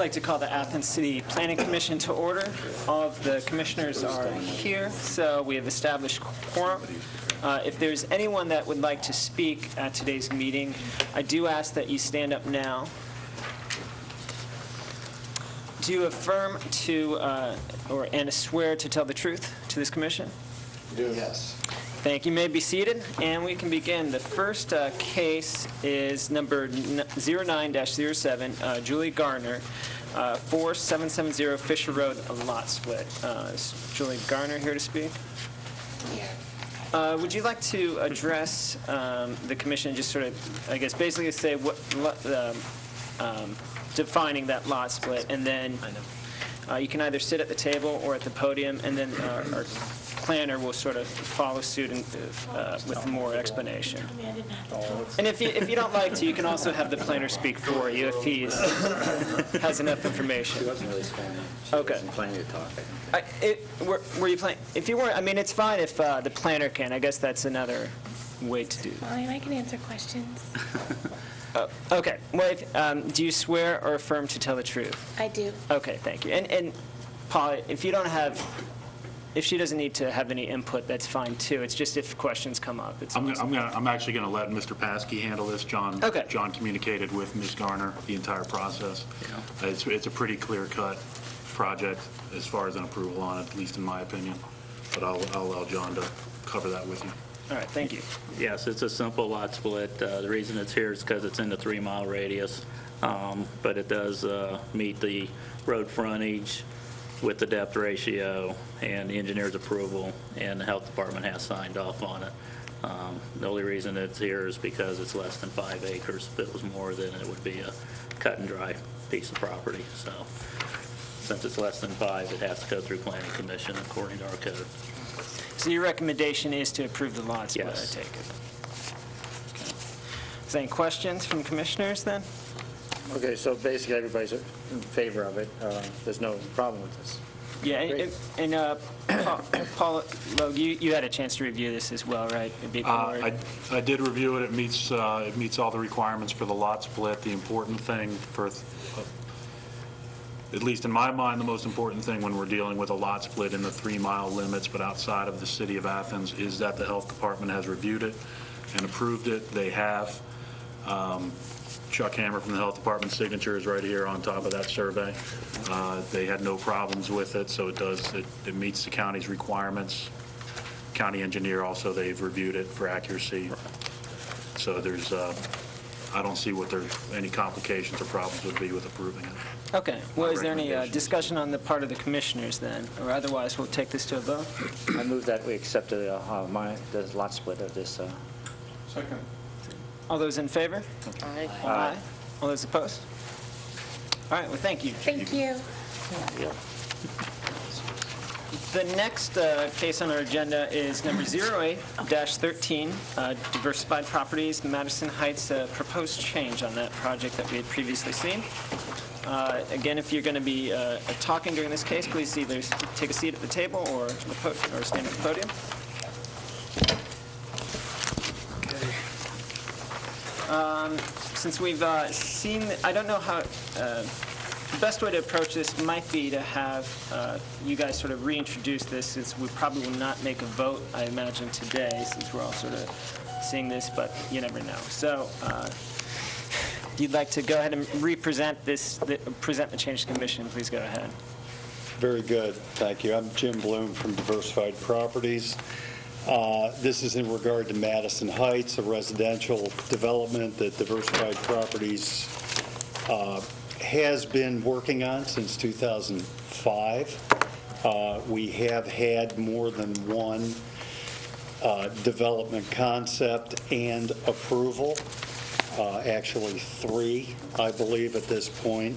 like to call the Athens City Planning Commission to order. All of the commissioners are here, so we have established quorum. Uh, If there's anyone that would like to speak at today's meeting, I do ask that you stand up now. Do you affirm to, uh, or and swear to tell the truth to this commission? Yes. Thank you. You may be seated, and we can begin. The first uh, case is number n- 09-07, uh, Julie Garner, uh, 4770 Fisher Road, a lot split. Uh, Is Julie Garner here to speak? Uh, Would you like to address um, the commission, just sort of, I guess, basically say what, um, um, defining that lot split, and then uh, you can either sit at the table or at the podium, and then our our planner will sort of follow suit and, uh, with more explanation. And if you, if you don't like to, you can also have the planner speak for you if he has enough information. She wasn't really sworn. She Okay. wasn't planning to talk, I. I- it- Were were you planning, if you weren't, I mean, it's fine if uh, the planner can, I guess that's another way to do Well, I can answer questions. Okay, well, if, um, do you swear or affirm to tell the truth? I do. Okay, thank you. And, and Paul, if you don't have, if she doesn't need to have any input, that's fine too. It's just if questions come up. It's I'm, gonna- I'm gonna, I'm actually gonna let Mr. Paskey handle this. John. Okay. John communicated with Ms. Garner the entire process. It's, it's a pretty clear-cut project as far as an approval on it, at least in my opinion. But I'll, I'll allow John to cover that with you. All right, thank you. Yes, it's a simple lot split. Uh, The reason it's here is because it's in the three-mile radius, Um, but it does uh, meet the road frontage with the depth ratio and the engineer's approval, and the health department has signed off on it. Um, The only reason it's here is because it's less than five acres. If it was more, then it would be a cut-and-dry piece of property. So since it's less than five, it has to go through planning commission according to our code. So your recommendation is to approve the lot split, I Yes. take it? Okay. Is there any questions from commissioners then? Okay, so basically, everybody's in favor of it. Uh, There's no problem with this. Yeah, and- Great. and uh, Paul- Paul, Logue, you, you had a chance to review this as well, right? Before- Uh, I, I did review it. It meets, uh, it meets all the requirements for the lot split. The important thing for, uh, at least in my mind, the most important thing when we're dealing with a lot split in the three-mile limits, but outside of the city of Athens, is that the health department has reviewed it and approved it. They have. Um, Chuck Hammer from the health department's signature is right here on top of that survey. Uh, They had no problems with it, so it does, it it meets the county's requirements county engineer also, they've reviewed it for accuracy. So there's, uh, I don't see what there, any complications or problems would be with approving it. Okay, well, is there any uh, recommendations. discussion on the part of the commissioners then? Or otherwise, we'll take this to a vote? I move that we accept the, uh, my, the lot split of this. uh, All those in favor? Aye. Aye. All those opposed? All right, well, thank you. Thank you. The next uh, case on our agenda is number 08-13, uh, Diversified Properties, Madison Heights, uh, proposed change on that project that we had previously seen. Uh, Again, if you're going to be uh, talking during this case, please either take a seat at the table or the po- or stand at the podium. Um, Since we've uh, seen, I don't know how, uh, the best way to approach this might be to have uh, you guys sort of reintroduce this, since we probably will not make a vote, I imagine, today, since we're all sort of seeing this, but you never know. So, uh, you'd like to go ahead and represent this, the- present the change to commission, please go ahead. Very good, thank you. I'm Jim Bloom from Diversified Properties. Uh, This is in regard to Madison Heights, a residential development that Diversified Properties uh, has been working on since 2005. Uh, We have had more than one uh, development concept and approval, Uh, actually three, I believe, at this point.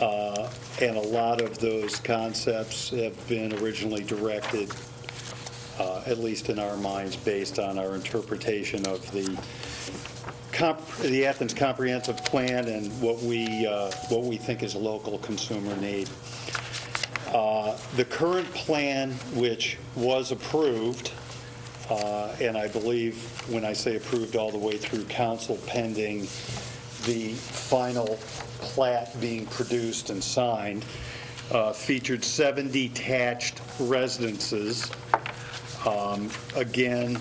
Uh, And a lot of those concepts have been originally directed, uh, at least in our minds, based on our interpretation of the the Athens Comprehensive Plan and what we, uh, what we think is a local consumer need. Uh, The current plan, which was approved, uh, and I believe, when I say approved, all the way through council pending the final plat being produced and signed, uh, featured seven detached residences. Um, Again,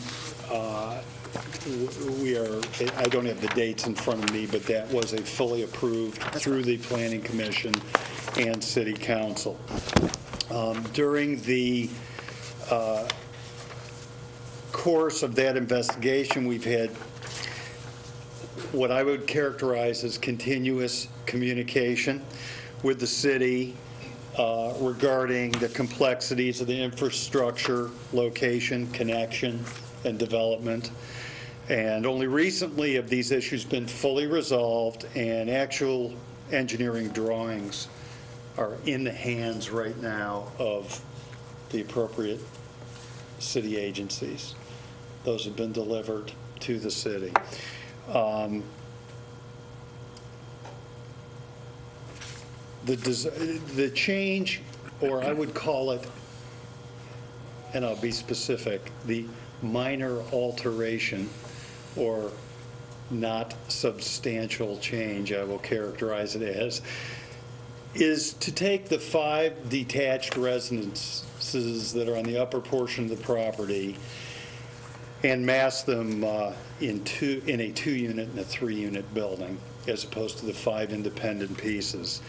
uh, w- we are, I don't have the dates in front of me, but that was a fully approved through the Planning Commission and City Council. Um, During the uh, course of that investigation, we've had what I would characterize as continuous communication with the city uh, regarding the complexities of the infrastructure, location, connection, and development. And only recently have these issues been fully resolved, and actual engineering drawings are in the hands right now of the appropriate city agencies. Those have been delivered to the city. Um, The, the change, or I would call it, and I'll be specific, the minor alteration or not substantial change, I will characterize it as, is to take the five detached residences that are on the upper portion of the property and mass them uh, in two, in a two-unit and a three-unit building, as opposed to the five independent pieces.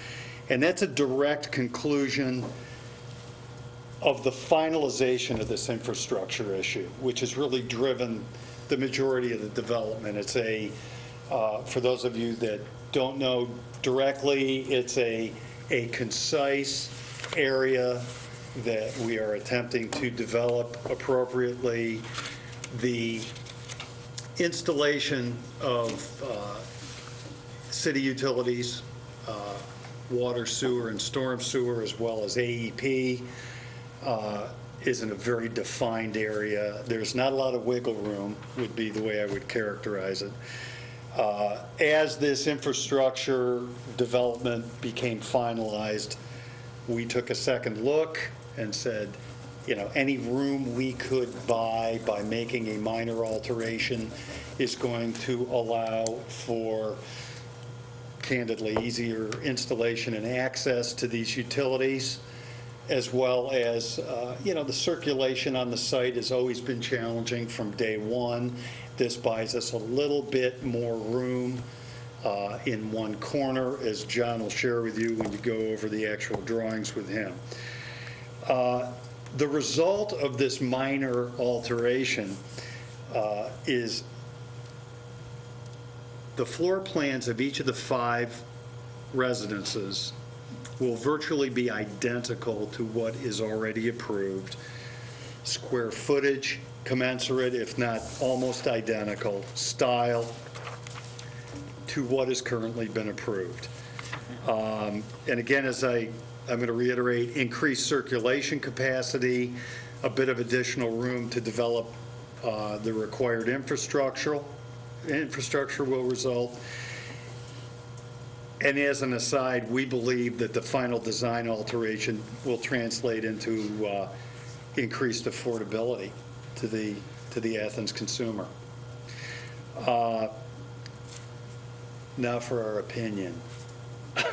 And that's a direct conclusion of the finalization of this infrastructure issue, which has really driven the majority of the development. It's a, uh, for those of you that don't know directly, it's a, a concise area that we are attempting to develop appropriately. The installation of uh, city utilities, uh, water, sewer, and storm sewer, as well as AEP, uh, is in a very defined area. There's not a lot of wiggle room, would be the way I would characterize it. Uh, As this infrastructure development became finalized, we took a second look and said, you know, any room we could buy by making a minor alteration is going to allow for candidly easier installation and access to these utilities, as well as, uh, you know, the circulation on the site has always been challenging from day one. This buys us a little bit more room uh, in one corner, as John will share with you when you go over the actual drawings with him. Uh, The result of this minor alteration uh, is the floor plans of each of the five residences will virtually be identical to what is already approved. Square footage commensurate, if not almost identical, style to what has currently been approved. Um, And again, as I, I'm going to reiterate, increased circulation capacity, a bit of additional room to develop uh, the required infrastructural, infrastructure will result. And as an aside, we believe that the final design alteration will translate into uh, increased affordability to the, to the Athens consumer. Uh, Now for our opinion.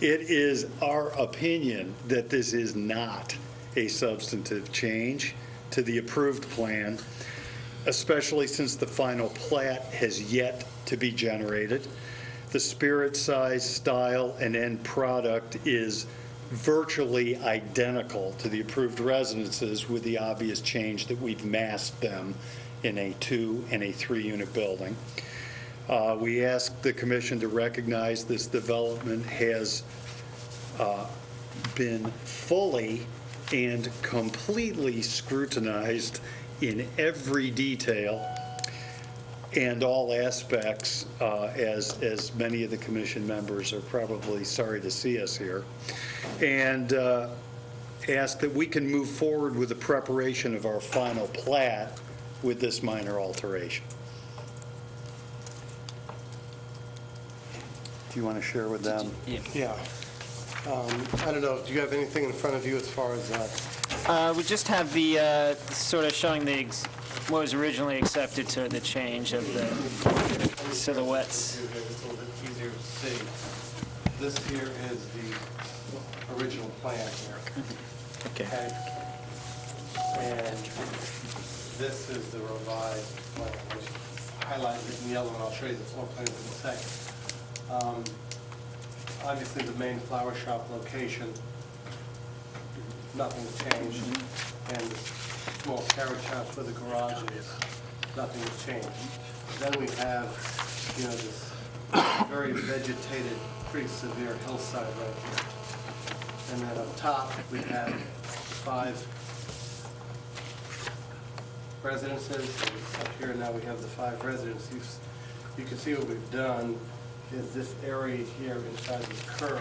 It is our opinion that this is not a substantive change to the approved plan, especially since the final plat has yet to be generated. The spirit, size, style, and end product is virtually identical to the approved residences with the obvious change that we've masked them in a two and a three-unit building. Uh, We ask the commission to recognize this development has uh, been fully and completely scrutinized in every detail and all aspects, uh, as, as many of the commission members are probably sorry to see us here. And uh, ask that we can move forward with the preparation of our final plat with this minor alteration. Do you want to share with them? Yeah. Um, I don't know, do you have anything in front of you as far as that? Uh, We just have the, uh, sort of showing the, ex- what was originally accepted to the change of the silhouettes. A little bit easier to see, this here is the original plan here. Okay. Okay? And this is the revised plan, which highlighted in yellow, and I'll show you the floor plans in a second. Um, Obviously, the main flower shop location, nothing's changed, and the small carriage house where the garage is, nothing has changed. Then we have, you know, this very vegetated, pretty severe hillside right here. And then up top, we have five residences, and up here now we have the five residences. You can see what we've done is this area here inside this curve,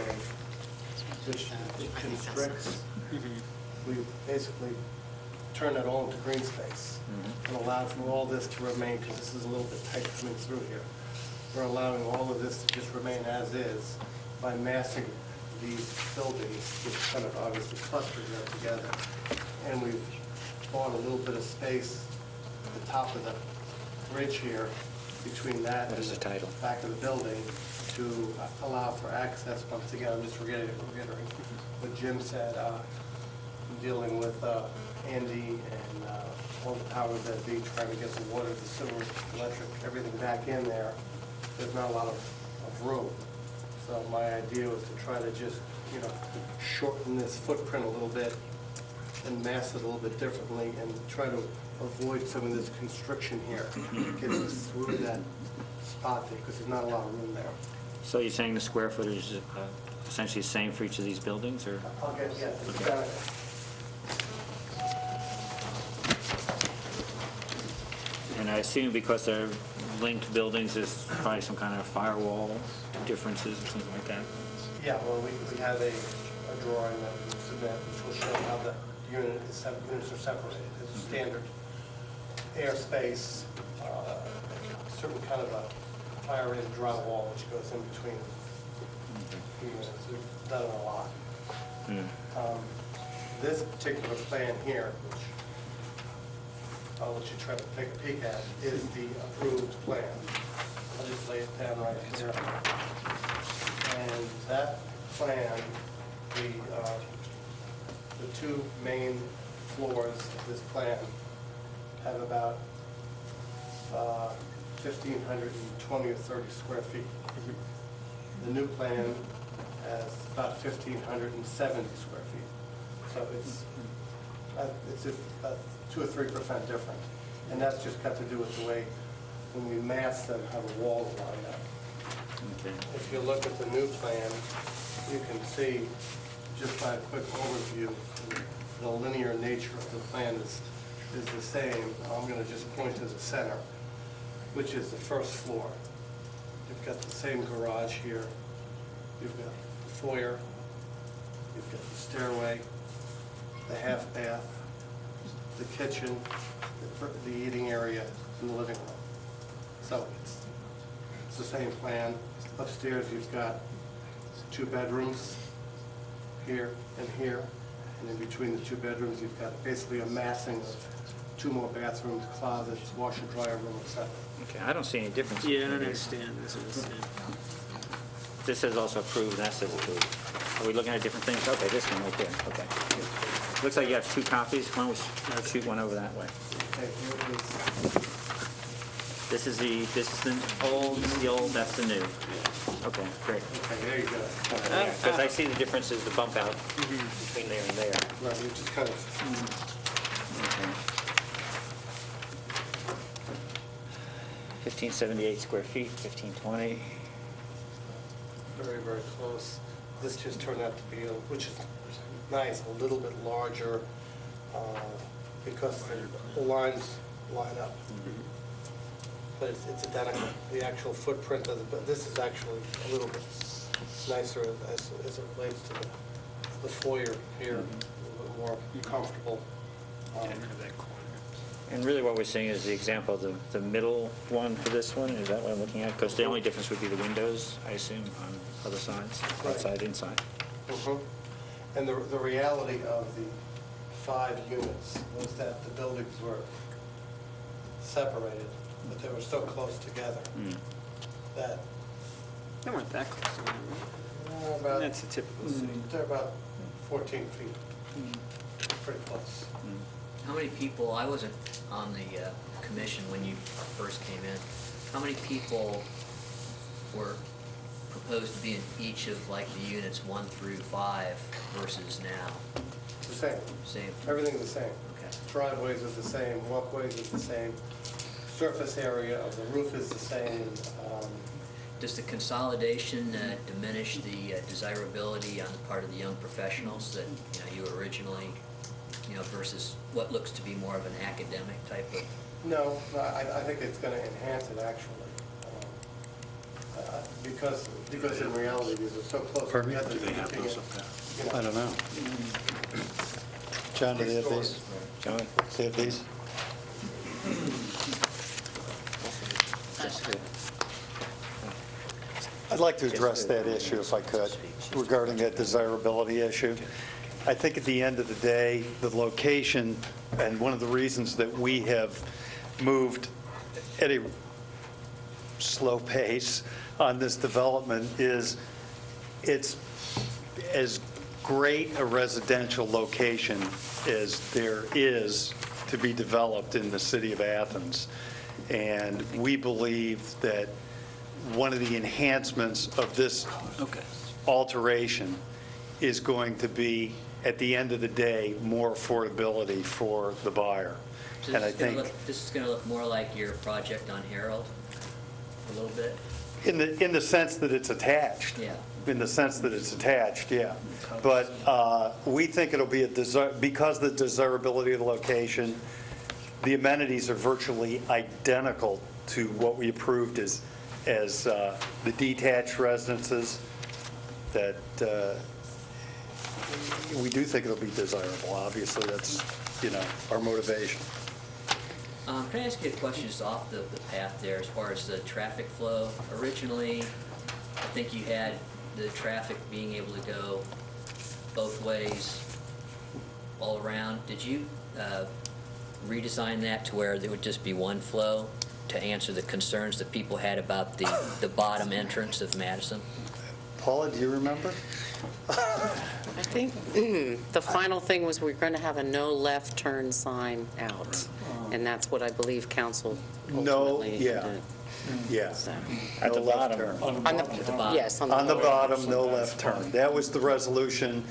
which constricts, Mm-hmm. we basically turn that all into green space and allow for all this to remain, because this is a little bit tight coming through here. We're allowing all of this to just remain as is by massing these buildings, which kind of obviously clustered them together. And we've bought a little bit of space at the top of the bridge here between that and the title? back of the building to allow for access. Once again, I'm just reiterating reiterating what Jim said, uh, dealing with uh, Andy and uh, all the powers that be, trying to get the water, the sewer, electric, everything back in there. There's not a lot of, of room. So my idea was to try to just, you know, shorten this footprint a little bit and mass it a little bit differently and try to avoid some of this constriction here, get us through that spot there, because there's not a lot of room there. So you're saying the square footage is uh, essentially the same for each of these buildings, or? I'll get, yeah, it's got it. And I assume because they're linked buildings, there's probably some kind of firewall differences or something like that? Yeah, well, we, we have a, a drawing that we submit, which will show how the unit is, sep- units are separated. It's a standard airspace, uh, certain kind of a fire-rated drywall which goes in between the units. We've done it a lot. Um, This particular plan here, which I'll let you try to take a peek at, is the approved plan. I'll just lay it down right here. And that plan, the, uh, the two main floors of this plan have about uh, 1,520 or 30 square feet. The new plan has about 1,570 square feet. So it's, uh, it's about two or 3% different. And that's just got to do with the way, when we mass them, how the walls line up. Okay. If you look at the new plan, you can see, just by a quick overview, the linear nature of the plan is, is the same. I'm going to just point to the center, which is the first floor. You've got the same garage here. You've got the foyer. You've got the stairway, the half bath, the kitchen, the the eating area, and the living room. So it's it's the same plan. Upstairs, you've got two bedrooms here and here, and in between the two bedrooms, you've got basically a massing of two more bathrooms, closets, washer, dryer room, et cetera. Okay, I don't see any difference. Yeah, I don't understand. This is, This says also approved, and that says approved. Are we looking at different things? Okay, this one right there, okay. Looks like you have two copies. Why don't we s- shoot one over that way? Okay, here is, This is the, this is the old, this is the old, that's the new. Okay, great. okay, there you go. Because I see the differences, the bump out between there and there. Right, you just kind of, mm Okay. 1578 square feet, 1520. very, very close. This just turned out to be, a- which is nice, a little bit larger, uh, because the lines line up. But it's it's identical. The actual footprint of the, but this is actually a little bit nicer as, as it relates to the the foyer here, a little bit more comfortable. Um, And really what we're seeing is the example of the, the middle one for this one, is that what I'm looking at? Because the only difference would be the windows, I assume, on other sides, Right. outside, inside. Mhm. And the, the reality of the five units was that the buildings were separated, but they were so close together Mm. that They weren't that close to that, right? About, That's a typical city. they're about 14 feet. Pretty close. How many people, I wasn't on the uh, commission when you first came in, how many people were proposed to be in each of like the units one through five versus now? The same. Same, Everything's the same. okay. Driveways are the same, walkways are the same, surface area of the roof is the same. um, Does the consolidation uh, diminish the uh, desirability on the part of the young professionals that, you know, you originally, you know, versus what looks to be more of an academic type of? No, I, I think it's going to enhance it, actually. Um, uh, Because, because in reality, these are so close Pardon me? Do they have those up there? you know, I don't know. John, do they have these? John? do They have these? I'd like to address that issue if I could, regarding that desirability issue. I think at the end of the day, the location, and one of the reasons that we have moved at a slow pace on this development is it's as great a residential location as there is to be developed in the city of Athens. And we believe that one of the enhancements of this alteration is going to be, at the end of the day, more affordability for the buyer. So And I this is gonna think, look- This is going to look more like your project on Harold, a little bit? in the, in the sense that it's attached. Yeah. In the sense that it's attached, yeah. But uh, we think it'll be a, desi- because the desirability of the location, the amenities are virtually identical to what we approved as, as uh, the detached residences, that uh, we do think it'll be desirable. Obviously, that's, you know, our motivation. Um, Can I ask you a question just off the, the path there, as far as the traffic flow? Originally, I think you had the traffic being able to go both ways, all around. Did you uh, redesign that to where there would just be one flow to answer the concerns that people had about the, the bottom entrance of Madison? Paula, do you remember? I think the final thing was we're going to have a no left turn sign out, and that's what I believe council No, ultimately yeah. did. Yeah. So, At the No left bottom. turn. On the, bottom. yes, on the. On the bottom, no left turn. That was the resolution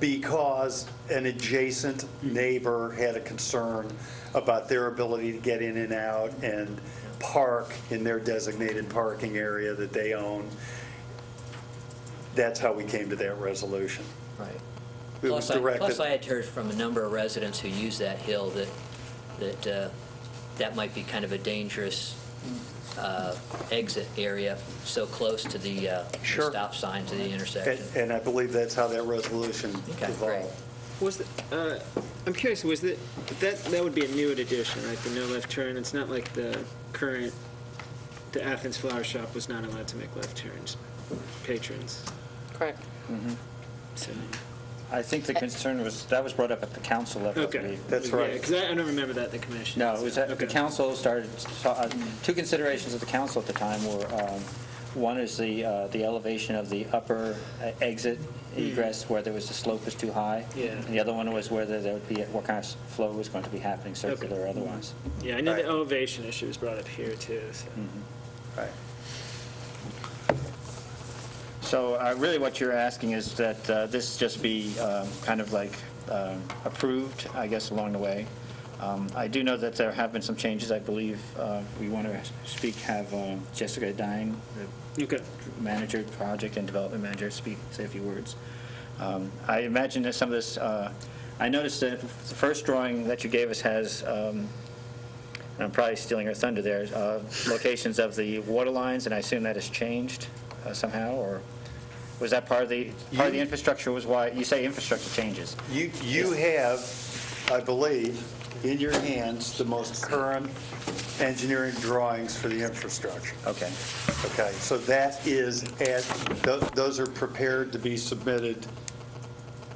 because an adjacent neighbor had a concern about their ability to get in and out and park in their designated parking area that they own. That's how we came to that resolution. Right. It was Plus, I- directed. Plus, I had heard from a number of residents who use that hill that, that uh, that might be kind of a dangerous uh, exit area, so close to the uh, the Sure. stop sign to the And intersection. and I believe that's how that resolution Okay, great. evolved. Was, the- uh, I'm curious, was that, that, that would be a new addition, right, the no left turn? It's not like the current, the Athens Flower Shop was not allowed to make left turns, patrons. Correct. So, I think the concern was, that was brought up at the council level, I okay. believe. That's right. Because I I don't remember that at the commission. No, it was, so, at- the okay. council started, uh, two considerations of the council at the time were, um, one is the, uh, the elevation of the upper uh, exit egress where there was, the slope was too high. Yeah. And the other one was whether there would be, what kind of flow was going to be happening, circular or otherwise. Yeah, I know Right. the elevation issue was brought up here, too, so. Right. So uh, really what you're asking is that uh, this just be um, kind of like um, approved, I guess, along the way. Um, I do know that there have been some changes. I believe uh, we want to speak, have uh, Jessica Dine, the Okay. manager, project and development manager, speak, say a few words. Um, I imagine that some of this, uh, I noticed that the first drawing that you gave us has, um, and I'm probably stealing her thunder there, uh, locations of the water lines, and I assume that has changed uh, somehow, or was that part of the, part of the You- infrastructure was why, you say infrastructure changes? You, you have, I believe, in your hands, the most current engineering drawings for the infrastructure. Okay. Okay, so that is, at tho- those are prepared to be submitted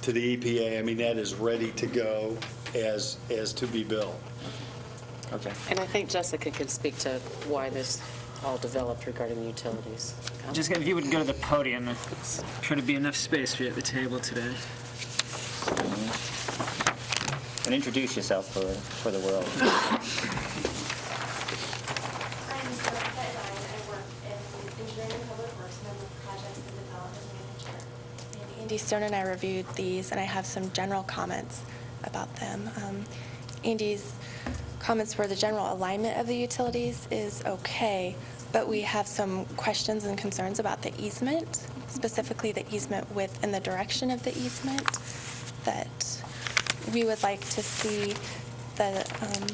to the EPA. I mean, that is ready to go as, as to be built. Okay. And I think Jessica can speak to why this all developed regarding utilities. Just if you would go to the podium, there's trying to be enough space for you at the table today. And introduce yourself for, for the world. I'm Sarah Petline. I work in engineering and public works, and I'm the projects and development manager. And Andy Stone and I reviewed these, and I have some general comments about them. Um, Andy's comments were the general alignment of the utilities is okay, but we have some questions and concerns about the easement, specifically the easement width and the direction of the easement, that we would like to see the, um,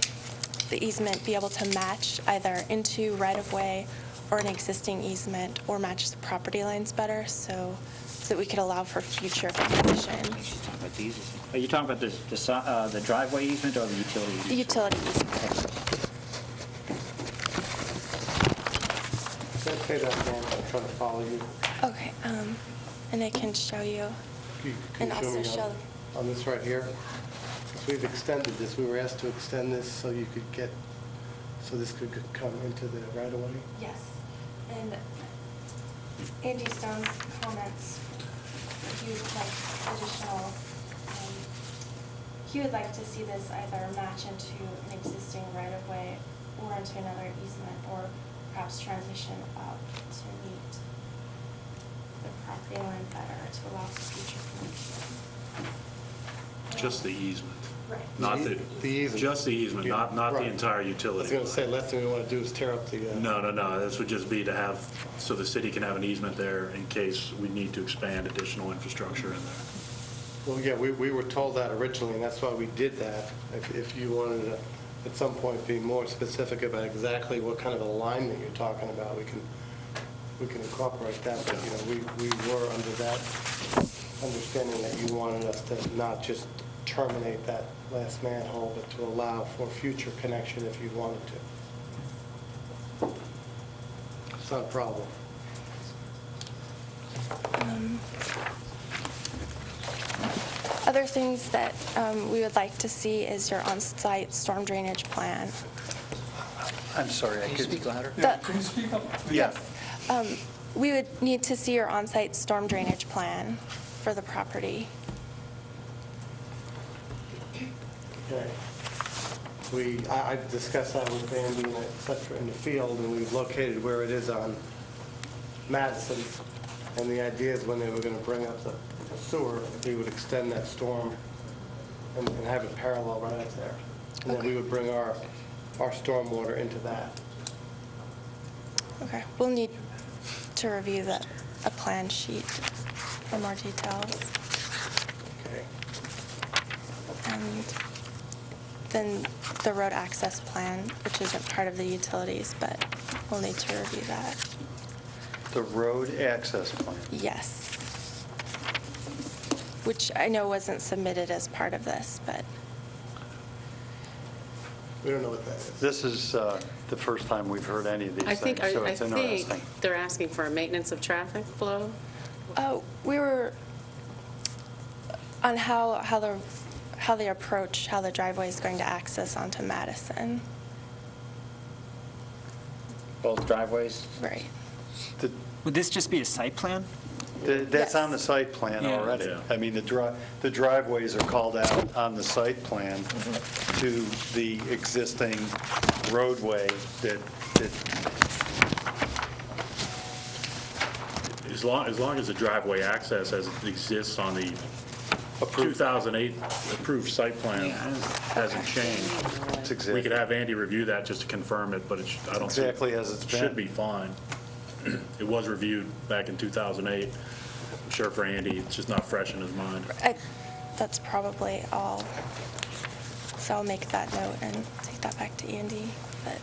the easement be able to match either into right-of-way or an existing easement, or match the property lines better, so, so that we could allow for future connection. Are you talking about the, the uh, the driveway easement or the utility? The easement? utility easement. Can say that again? I'm trying to follow you. Okay, um, and I can show you, You- and you show also me on- show, on this right here? Since we've extended this, we were asked to extend this so you could get, so this could come into the right-of-way? yes, and Andy Stone's comments, he would like additional, um, he would like to see this either match into an existing right-of-way or into another easement, or perhaps transition up to meet the property line better to allow for future connection. Just the easement, Right. not the, The easement. just the easement, not, not the Right. entire I was utility. going to say, last thing we want to do is tear up the... uh, No, no, no, this would just be to have, so the city can have an easement there in case we need to expand additional infrastructure in there. Well, yeah, we, we were told that originally, and that's why we did that. If, if you wanted to, at some point, be more specific about exactly what kind of alignment you're talking about, we can, we can incorporate that. But, you know, we, we were under that understanding that you wanted us to not just terminate that last manhole, but to allow for future connection if you wanted to. It's not a problem. Um, Other things that um, we would like to see is your on-site storm drainage plan. I'm sorry, I Can you could... speak louder? The- Yeah. um, We would need to see your on-site storm drainage plan for the property. Okay. We, I, I discussed that with Andy and et cetera in the field, and we've located where it is on Madison. And the idea is when they were gonna bring up the sewer, we would extend that storm and, and have it parallel right up there. And then we would bring our, our stormwater into that. Okay, we'll need to review the, a plan sheet for more details. Okay. And then the road access plan, which isn't part of the utilities, but we'll need to review that. The road access plan. Yes. Which I know wasn't submitted as part of this, but We don't know what that is. This is uh, the first time we've heard any of these I things, think, I so I it's think interesting. they're asking for a maintenance of traffic flow. Oh, we were, on how, how the, how the approach, how the driveway is going to access onto Madison. Both driveways? Right. The- Would this just be a site plan? The- That's Yes. on the site plan Yeah. already. Yeah. I mean, the dri, the driveways are called out on the site plan to the existing roadway that, that As long, as long as the driveway access as it exists on the 2008 approved site plan hasn't changed, it's we exactly. could have Andy review that just to confirm it, but it, should- I don't see. Exactly as it's Should been. be fine. It was reviewed back in 2008. I'm sure for Andy, it's just not fresh in his mind. I, that's probably all. So I'll make that note and take that back to Andy, but.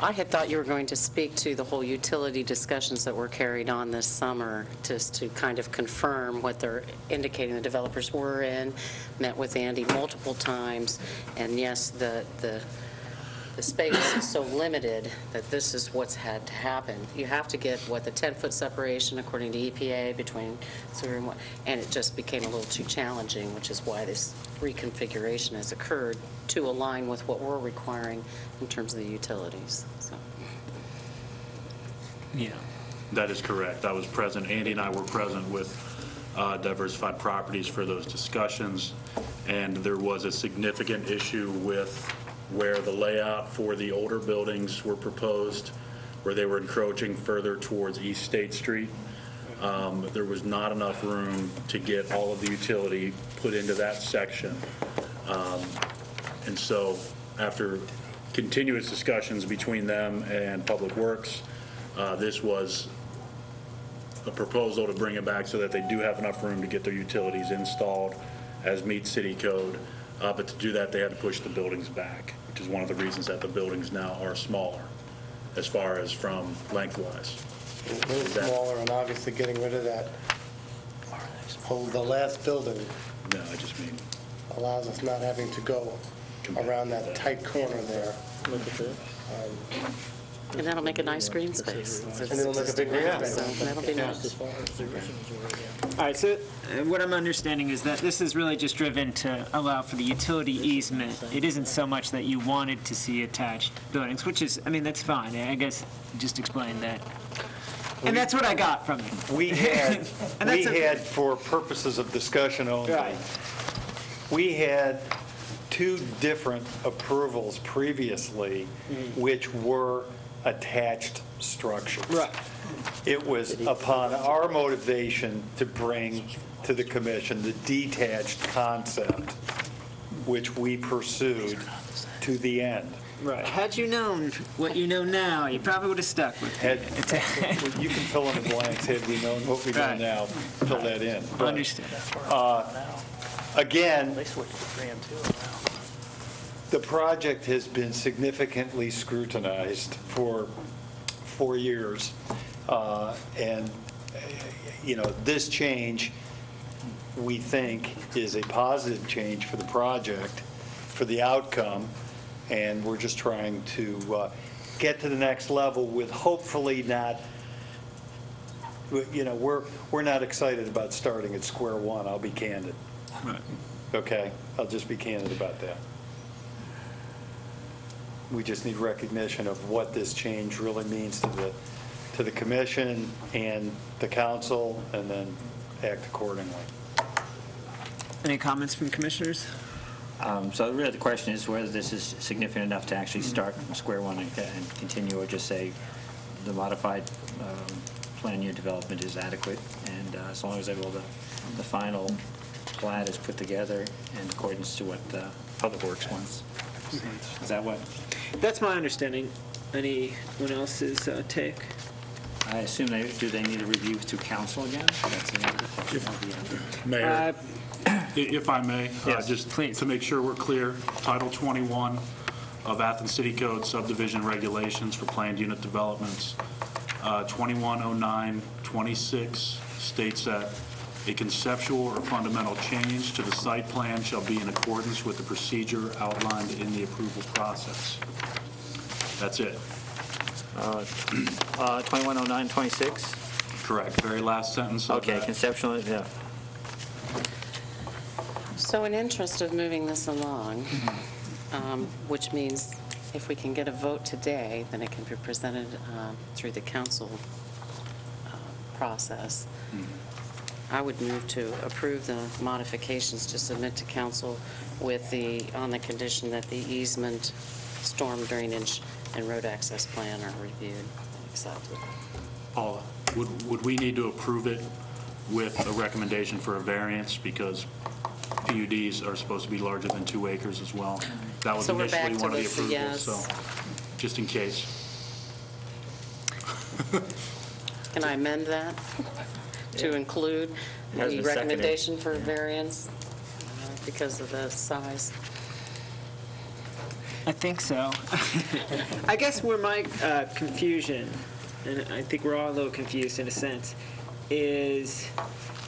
I had thought you were going to speak to the whole utility discussions that were carried on this summer, just to kind of confirm what they're indicating the developers were in, met with Andy multiple times, and yes, the, the, the space is so limited that this is what's had to happen. You have to get, what, the 10-foot separation according to EPA between sewer and what, and it just became a little too challenging, which is why this reconfiguration has occurred to align with what we're requiring in terms of the utilities, so. Yeah. That is correct. I was present, Andy and I were present with uh, Diversified Properties for those discussions, and there was a significant issue with where the layout for the older buildings were proposed, where they were encroaching further towards East State Street. Um, There was not enough room to get all of the utility put into that section. Um, And so, after continuous discussions between them and Public Works, uh, this was a proposal to bring it back so that they do have enough room to get their utilities installed as meet city code. Uh, But to do that, they had to push the buildings back, which is one of the reasons that the buildings now are smaller as far as from lengthwise. A little smaller, and obviously getting rid of that, oh, the last building No, I just mean, allows us not having to go around that tight corner there. And that'll make a nice green space. And it'll make a big green space. So that'll be nice. All right, so uh, what I'm understanding is that this is really just driven to allow for the utility easement. It isn't so much that you wanted to see attached buildings, which is, I mean, that's fine. I guess just explain that. And that's what I got from it. We had, And we that's a- had, for purposes of discussion only, Right. we had two different approvals previously, which were attached structures. Right. It was upon our motivation to bring to the commission the detached concept, which we pursued to the end. Right. Had you known what you know now, you probably would have stuck with Had, it. you can fill in the blanks, had we known what we know Right. now, fill that in. But, Understood. Uh, again, They switched to Grand too now. The project has been significantly scrutinized for four years, Uh, and, uh, you know, this change, we think, is a positive change for the project, for the outcome, and we're just trying to uh, get to the next level with hopefully not, you know, we're, we're not excited about starting at square one, I'll be candid. Right. Okay, I'll just be candid about that. We just need recognition of what this change really means to the, to the commission and the council, and then act accordingly. Any comments from commissioners? Um, So really, the question is whether this is significant enough to actually start from square one and and continue, or just say the modified um, plan unit development is adequate, and uh, as long as able, the, the final plat is put together in accordance to what the Public Works wants. Is that what, That's my understanding. Anyone else's uh, take? I assume they, do they need a review to council again? That's another question of the end. Mayor, Uh, i- if I may, uh, Yes, just please. to make sure we're clear, Title 21 of Athens City Code subdivision regulations for planned unit developments, uh, 210926 states that a conceptual or fundamental change to the site plan shall be in accordance with the procedure outlined in the approval process. That's it. Uh, 210926? Correct. Very last sentence of Okay, that. conceptual, yeah. So in interest of moving this along, um, which means if we can get a vote today, then it can be presented um, through the council uh, process. I would move to approve the modifications to submit to council with the, on the condition that the easement, storm drainage, and road access plan are reviewed and accepted. Paula, would, would we need to approve it with a recommendation for a variance because PUDs are supposed to be larger than two acres as well? That was So we're back initially to one of the this, approvals, yes. so, just in case. Can I amend that to include Has the been seconded. recommendation for variance uh, because of the size? I think so. I guess where my uh, confusion, and I think we're all a little confused in a sense, is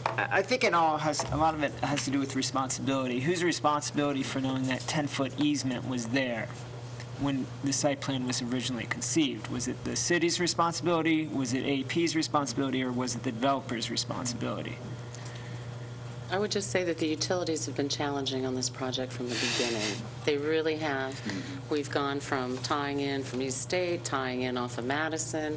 I I think it all has, a lot of it has to do with responsibility. Whose responsibility for knowing that 10-foot easement was there when the site plan was originally conceived? Was it the city's responsibility, was it AP's responsibility, or was it the developer's responsibility? I would just say that the utilities have been challenging on this project from the beginning. They really have. Mm-hmm. We've gone from tying in from East State, tying in off of Madison,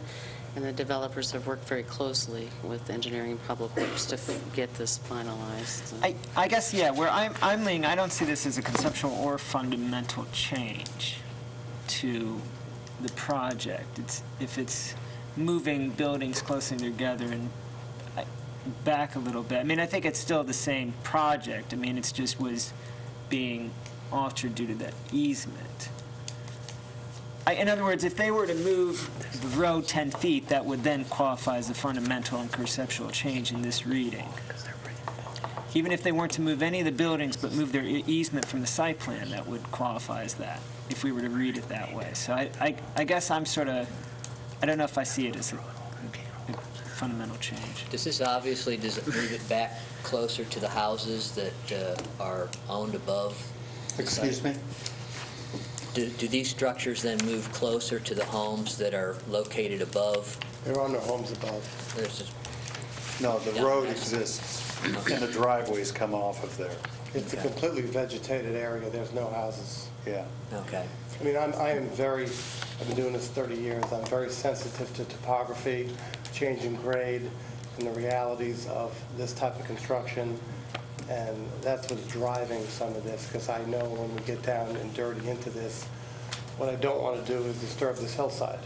And the developers have worked very closely with Engineering and Public Works to f- get this finalized. I, I guess, yeah, where I'm, I'm leaning, I don't see this as a conceptual or fundamental change to the project. It's, if it's moving buildings closer together and uh, back a little bit, I mean, I think it's still the same project. I mean, it's just was being altered due to that easement. I, in other words, if they were to move the row 10 feet, that would then qualify as a fundamental and conceptual change in this reading. Even if they weren't to move any of the buildings but move their e- easement from the site plan, that would qualify as that, if we were to read it that way. So I, I, I guess I'm sort of, I don't know if I see it as a a fundamental change. Does this obviously, does it move it back closer to the houses that uh, are owned above? the Excuse site? me? Do, do these structures then move closer to the homes that are located above? There are no homes above. There's just No, the Yeah. road exists, and the driveways come off of there, It's a completely vegetated area, there's no houses. yeah. Okay. I mean, I'm, I am very, I've been doing this 30 years, I'm very sensitive to topography, changing grade, and the realities of this type of construction, and that's what's driving some of this, because I know when we get down and dirty into this, what I don't want to do is disturb this hillside.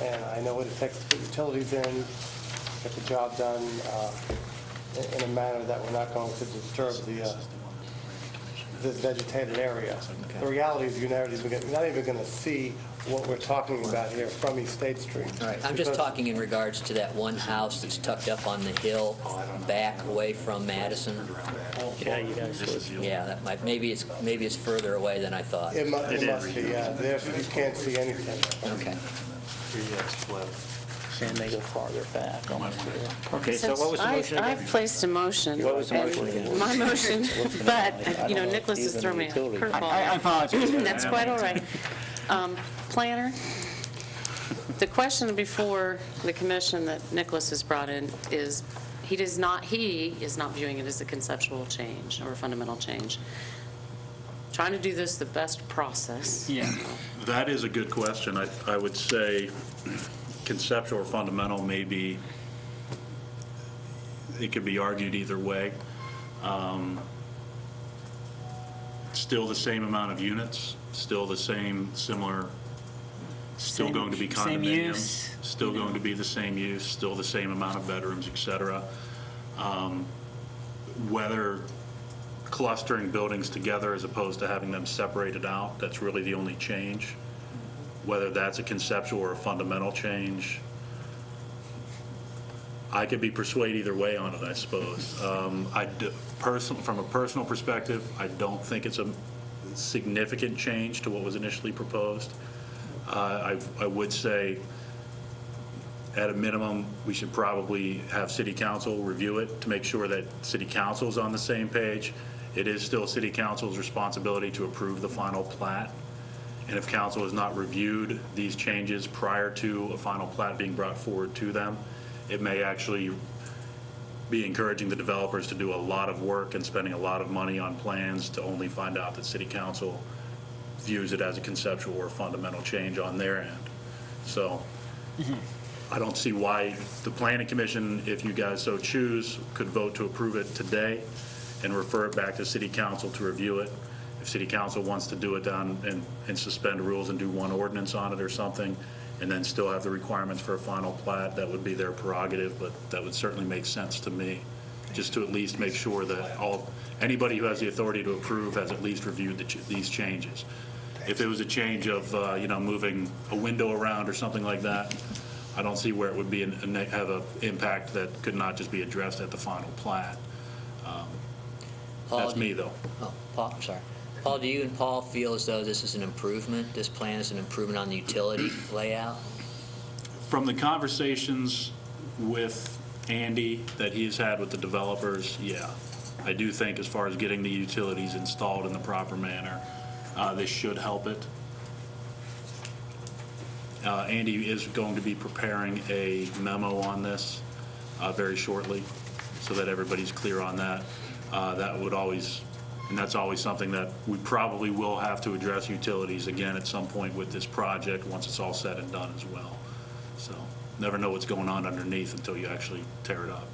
And I know what it takes to put utilities in, get the job done uh, in- in a manner that we're not going to disturb the, uh, this vegetated area. The reality is you're not even, gonna- not even going to see what we're talking about here from East State Street. All right, I'm just Because- talking in regards to that one house that's tucked up on the hill, back away from Madison. Yeah, you guys would. Yeah, that might, maybe it's, maybe it's further away than I thought. It mu, it must be, yeah, there, you can't see anything. Okay. And they go farther back, almost to the... Okay, so what was the Since I- motion again? I've placed a motion. What was the and motion again? My motion, but, you know, know, Nicholas has even thrown me a utility- curveball. I I apologize. That's quite all right. Um, Planner, the question before the commission that Nicholas has brought in is, he does not, he is not viewing it as a conceptual change or a fundamental change. Trying to do this the best process. Yeah. That is a good question. I, I would say conceptual or fundamental may be, it could be argued either way. Um, Still the same amount of units, still the same, similar, still Same- going to be same condominiums. use, Still going to be the same use, still the same amount of bedrooms, et cetera. Um, Whether clustering buildings together as opposed to having them separated out, that's really the only change. Whether that's a conceptual or a fundamental change, I could be persuaded either way on it, I suppose. Um, I, d- person, from a personal perspective, I don't think it's a significant change to what was initially proposed. Uh, I, I would say, at a minimum, we should probably have city council review it to make sure that city council is on the same page. It is still city council's responsibility to approve the final plat. And if council has not reviewed these changes prior to a final plat being brought forward to them, it may actually be encouraging the developers to do a lot of work and spending a lot of money on plans to only find out that city council views it as a conceptual or fundamental change on their end. So I don't see why the planning commission, if you guys so choose, could vote to approve it today and refer it back to city council to review it. If city council wants to do it down and, and suspend rules and do one ordinance on it or something, and then still have the requirements for a final plat, that would be their prerogative, but that would certainly make sense to me, just to at least make sure that all, anybody who has the authority to approve has at least reviewed the ch- these changes. If it was a change of, uh, you know, moving a window around or something like that, I don't see where it would be, an- a ne- have an impact that could not just be addressed at the final plat. Um, Paul, That's do me, though. Oh, Paul, I'm sorry. Paul, do you and Paul feel as though this is an improvement, this plan is an improvement on the utility layout? From the conversations with Andy that he's had with the developers, yeah. I do think as far as getting the utilities installed in the proper manner, uh, this should help it. Uh, Andy is going to be preparing a memo on this uh, very shortly, so that everybody's clear on that. Uh, That would always, and that's always something that we probably will have to address utilities again at some point with this project, once it's all said and done as well. So never know what's going on underneath until you actually tear it up.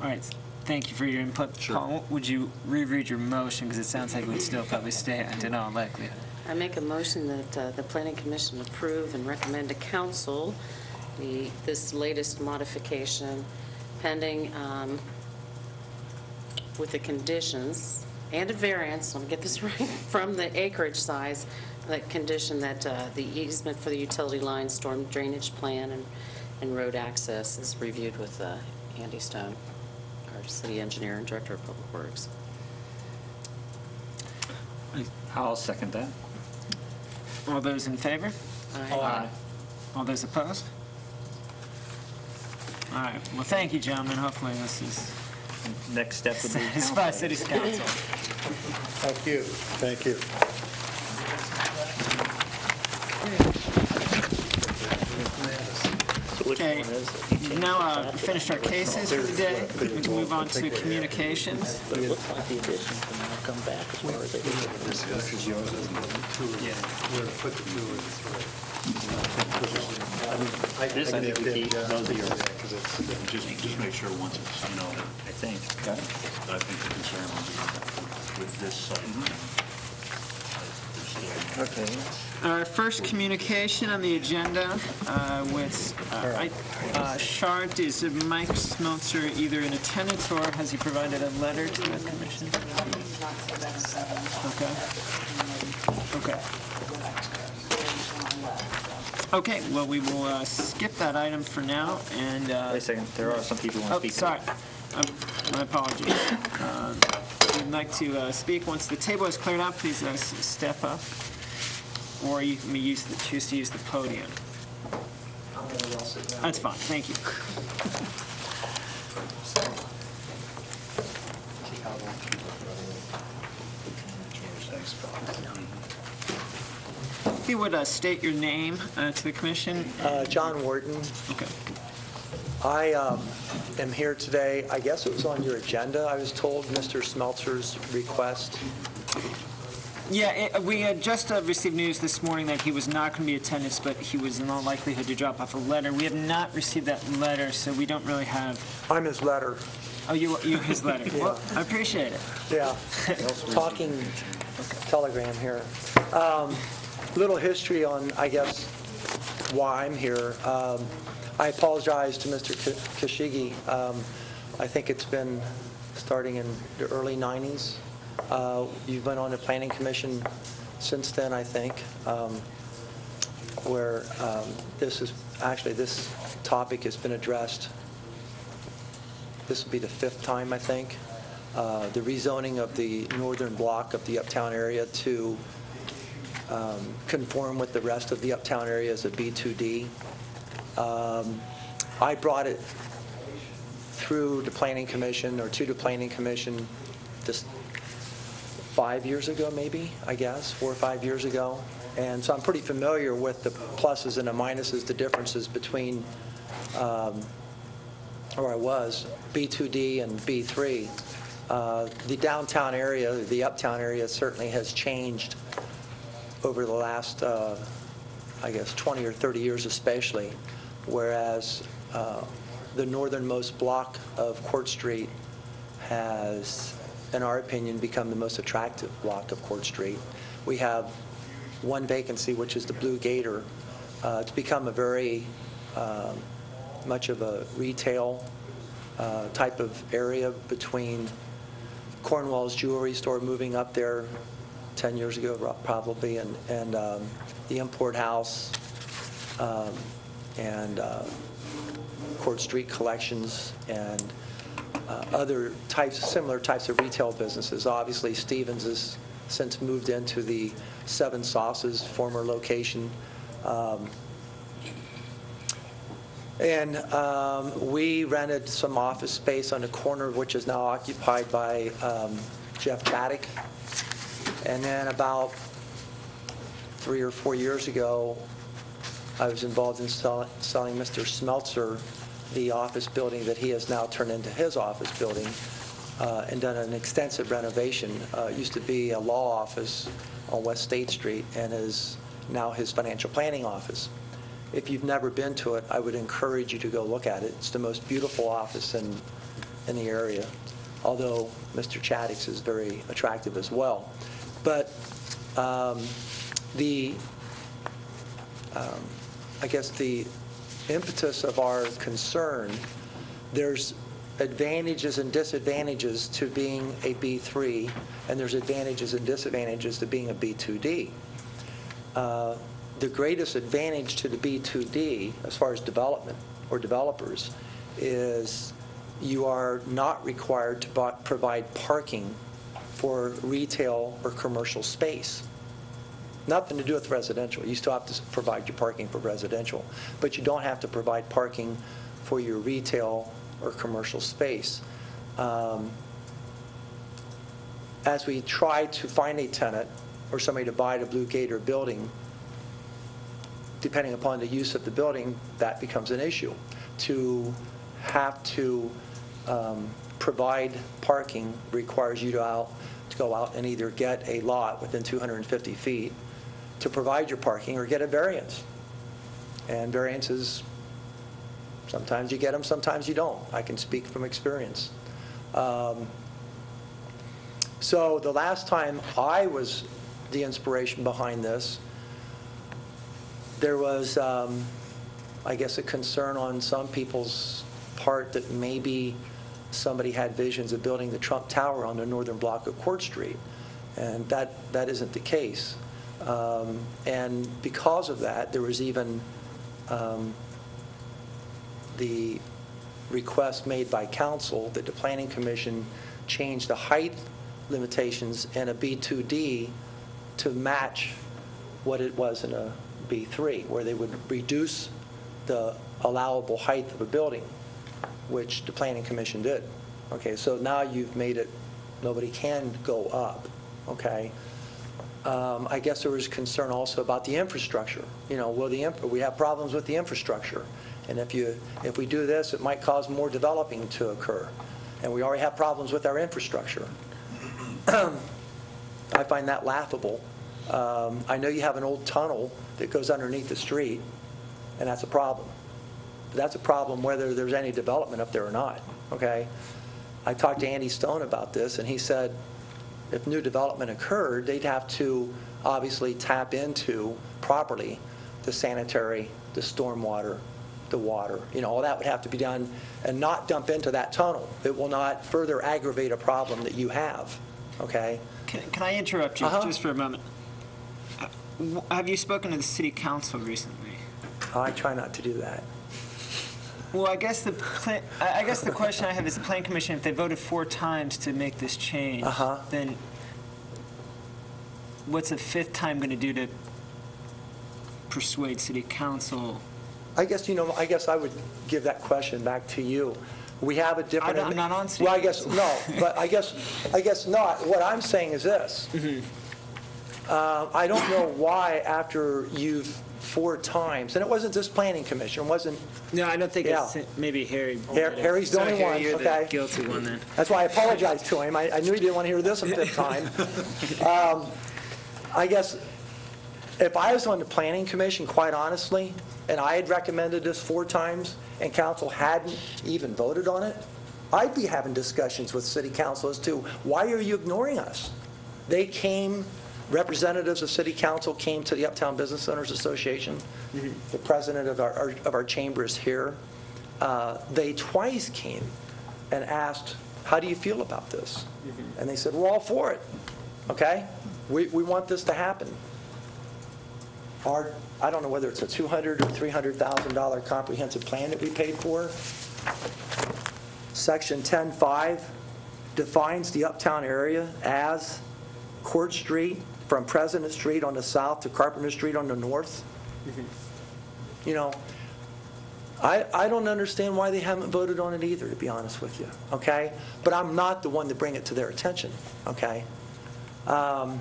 All right, thank you for your input. Sure. Paul, would you reread your motion, because it sounds like we'd still probably stand in all likelihood. I make a motion that uh, the planning commission approve and recommend to council the, this latest modification pending um, with the conditions and a variance, let me get this right, from the acreage size, that condition that uh, the easement for the utility line, storm drainage plan, and, and road access is reviewed with uh, Andy Stone, our city engineer and director of public works. I'll second that. All those in favor? Aye. All those opposed? All right, well, thank you, gentlemen. Hopefully this is Next step would be satisfies council. City's council. Thank you. Thank you. So which Okay, one is it? we've uh, finished our cases for the day. We can move on to communications. But it looks like the additions can now come back as far as they This is yours, isn't it? We're put the two in the three. I This I think we keep, those are yours. Because it's, Just, just make sure once it's, you know, I think. I think the concern will be with this site. there's still- Okay. Our first communication on the agenda uh, with uh, I- uh, Shart is Mike Smeltzer either in attendance or has he provided a letter to the commission? Okay. Okay. Okay, well, we will uh, skip that item for now and... uh, Wait a second, there are some people who Oh, want to speak. sorry. Um, My apologies. Uh, If you'd like to uh, speak, once the table is cleared out, please uh, s- step up, or you may use, the- choose to use the podium. That's fine, thank you. you would uh, state your name uh, to the commission. Uh, John Wharton. Okay. I um, am here today, I guess it was on your agenda, I was told, Mr. Smeltzer's request. Yeah, it- we had just uh, received news this morning that he was not going to be attendance, but he was in all likelihood to drop off a letter. We have not received that letter, so we don't really have, I'm his letter, oh, you, you, his letter. Well, I appreciate it. yeah. Talking telegram here. Um, Little history on, I guess, why I'm here. Um, I apologize to Mr. Kashigi. Um, I think it's been starting in the early 90s. Uh, You've been on the Planning Commission since then, I think, um, where um, this is, actually, this topic has been addressed. This will be the fifth time, I think. Uh, The rezoning of the northern block of the uptown area to um, conform with the rest of the uptown area as a B2D. Um, I brought it through the Planning Commission, or to the Planning Commission, just five years ago, maybe, I guess, four or five years ago. And so I'm pretty familiar with the pluses and the minuses, the differences between, um, or I was, B2D and B3. Uh, The downtown area, the uptown area certainly has changed over the last, uh, I guess, 20 or 30 years especially, whereas uh, the northernmost block of Court Street has, in our opinion, become the most attractive block of Court Street. We have one vacancy, which is the Blue Gator. Uh, It's become a very, um, much of a retail uh, type of area between Cornwall's Jewelry Store moving up there 10 years ago, probably, and, and um, the Import House, um, and uh, Court Street Collections, and uh, other types, similar types of retail businesses. Obviously, Stevens has since moved into the Seven Sauces former location. Um, And um, we rented some office space on the corner, which is now occupied by um, Jeff Paddock. And then about three or four years ago, I was involved in sell- selling Mr. Smeltzer the office building that he has now turned into his office building uh, and done an extensive renovation. Uh, It used to be a law office on West State Street and is now his financial planning office. If you've never been to it, I would encourage you to go look at it. It's the most beautiful office in, in the area, although Mr. Chaddix is very attractive as well. But um, the, um, I guess the impetus of our concern, there's advantages and disadvantages to being a B3, and there's advantages and disadvantages to being a B2D. Uh, The greatest advantage to the B2D, as far as development or developers, is you are not required to provide parking for retail or commercial space. Nothing to do with residential. You still have to provide your parking for residential, but you don't have to provide parking for your retail or commercial space. Um, As we try to find a tenant or somebody to buy the Blue Gator building, depending upon the use of the building, that becomes an issue. To have to um, provide parking requires you to out, to go out and either get a lot within 250 feet to provide your parking or get a variance. And variances, sometimes you get them, sometimes you don't. I can speak from experience. Um, So the last time I was the inspiration behind this, there was, um, I guess, a concern on some people's part that maybe somebody had visions of building the Trump Tower on the northern block of Court Street, and that, that isn't the case. Um, And because of that, there was even um, the request made by council that the planning commission change the height limitations in a B2D to match what it was in a B3, where they would reduce the allowable height of a building, which the planning commission did. Okay, so now you've made it, nobody can go up, okay? Um, I guess there was concern also about the infrastructure. You know, will the, we have problems with the infrastructure. And if you, if we do this, it might cause more developing to occur. And we already have problems with our infrastructure. I find that laughable. Um, I know you have an old tunnel that goes underneath the street, and that's a problem. That's a problem whether there's any development up there or not, okay? I talked to Andy Stone about this, and he said if new development occurred, they'd have to obviously tap into properly the sanitary, the stormwater, the water, you know, all that would have to be done, and not dump into that tunnel. It will not further aggravate a problem that you have, okay? Can can I interrupt you Uh-huh. just for a moment? Uh, Have you spoken to the city council recently? I try not to do that. Well, I guess the, plan- I I guess the question I have is the plan commission, if they voted four times to make this change, Uh-huh. then what's a fifth time going to do to persuade city council? I guess, you know, I guess I would give that question back to you. We have a different... I'm not on Well, I guess, no, but I guess, I guess not. What I'm saying is this. Mm-hmm. Uh, I don't know why after you've four times, and it wasn't this planning commission, it wasn't, No, I don't think Yeah. it's, maybe Harry. Har- Harry's the only Harry, one, you're okay? the guilty one then. That's why I apologized to him. I, I knew he didn't want to hear this a fifth time. Um, I guess if I was on the planning commission, quite honestly, and I had recommended this four times, and council hadn't even voted on it, I'd be having discussions with city council as to, why are you ignoring us? They came, representatives of city council came to the Uptown Business Owners Association. The president of our, of our chamber is here. Uh, They twice came and asked, how do you feel about this? And they said, we're all for it, okay? We, we want this to happen. Our, I don't know whether it's a $200 or $300,000 comprehensive plan that we paid for. Section 10.5 defines the uptown area as Court Street from President Street on the south to Carpenter Street on the north. You know, I, I don't understand why they haven't voted on it either, to be honest with you, okay? But I'm not the one to bring it to their attention, okay? Um,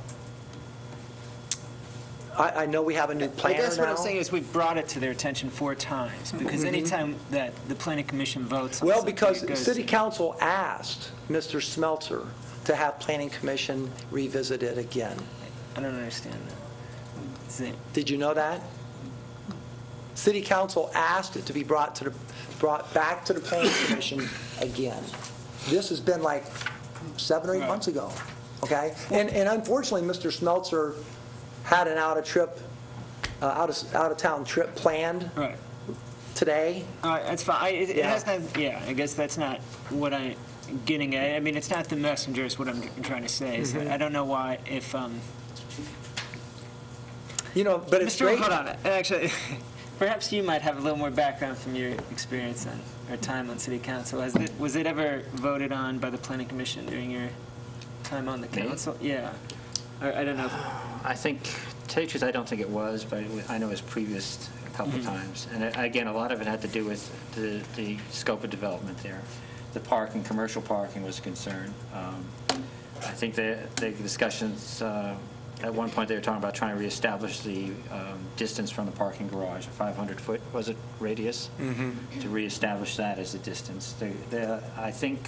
I, I know we have a new plan. I guess what I'm now. saying is we've brought it to their attention four times, because anytime that the planning commission votes on Well, something, because it the goes city council asked Mr. Smeltzer to have planning commission revisit it again. I don't understand that. Did you know that? City council asked it to be brought to the, brought back to the planning commission again. This has been like seven or eight months ago, okay? And, and unfortunately, Mr. Smeltzer had an out-of-trip, uh, out of, out-of-town trip planned Right. today. All right, that's fine. I- It it Yeah. has not, yeah, I guess that's not what I'm getting at. I mean, it's not the messenger is what I'm trying to say. So Mm-hmm. I don't know why, if, um, You know, but it's Mr. great. Hold on, actually, perhaps you might have a little more background from your experience on, or time on city council. Has it, was it ever voted on by the planning commission during your time on the Me? council? Yeah. Or, I don't know. I think, to tell you the truth, I don't think it was, but it wa- I know it was previous a couple of times. And again, a lot of it had to do with the, the scope of development there. The parking, commercial parking was a concern. Um, I think the, the discussions, uh, at one point, they were talking about trying to reestablish the um, distance from the parking garage, a 500-foot, was it, radius? To reestablish that as a distance. The- the- I think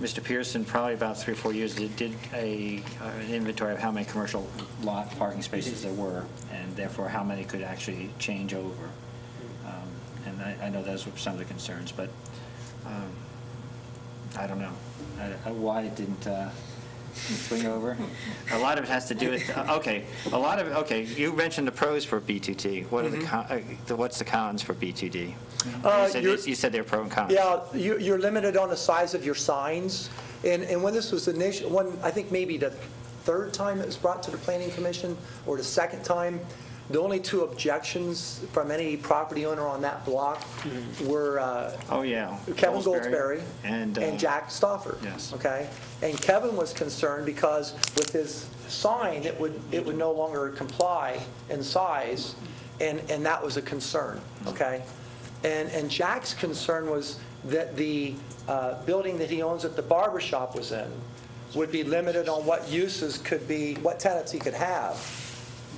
Mr. Pearson, probably about three or four years, did did a, uh, an inventory of how many commercial lot parking spaces there were, and therefore how many could actually change over. Um, And I, I know those were some of the concerns, but um, I don't know. I- I- Why it didn't uh, swing over? A lot of it has to do with, uh, okay, a lot of, okay, you mentioned the pros for B2D. What are the, con- uh, the- what's the cons for B2D? Uh, You said- you're- You said they're pro and cons. Yeah, you- you're limited on the size of your signs. And and when this was initial, one, I think maybe the third time it was brought to the planning commission, or the second time, the only two objections from any property owner on that block were uh, Oh, yeah. Kevin Goldsberry And. uh, and Jack Stoffer. Yes. Okay? And Kevin was concerned because with his sign, it would, it would no longer comply in size, and, and that was a concern, okay? And, and Jack's concern was that the uh, building that he owns that the barber shop was in would be limited on what uses could be, what tenants he could have.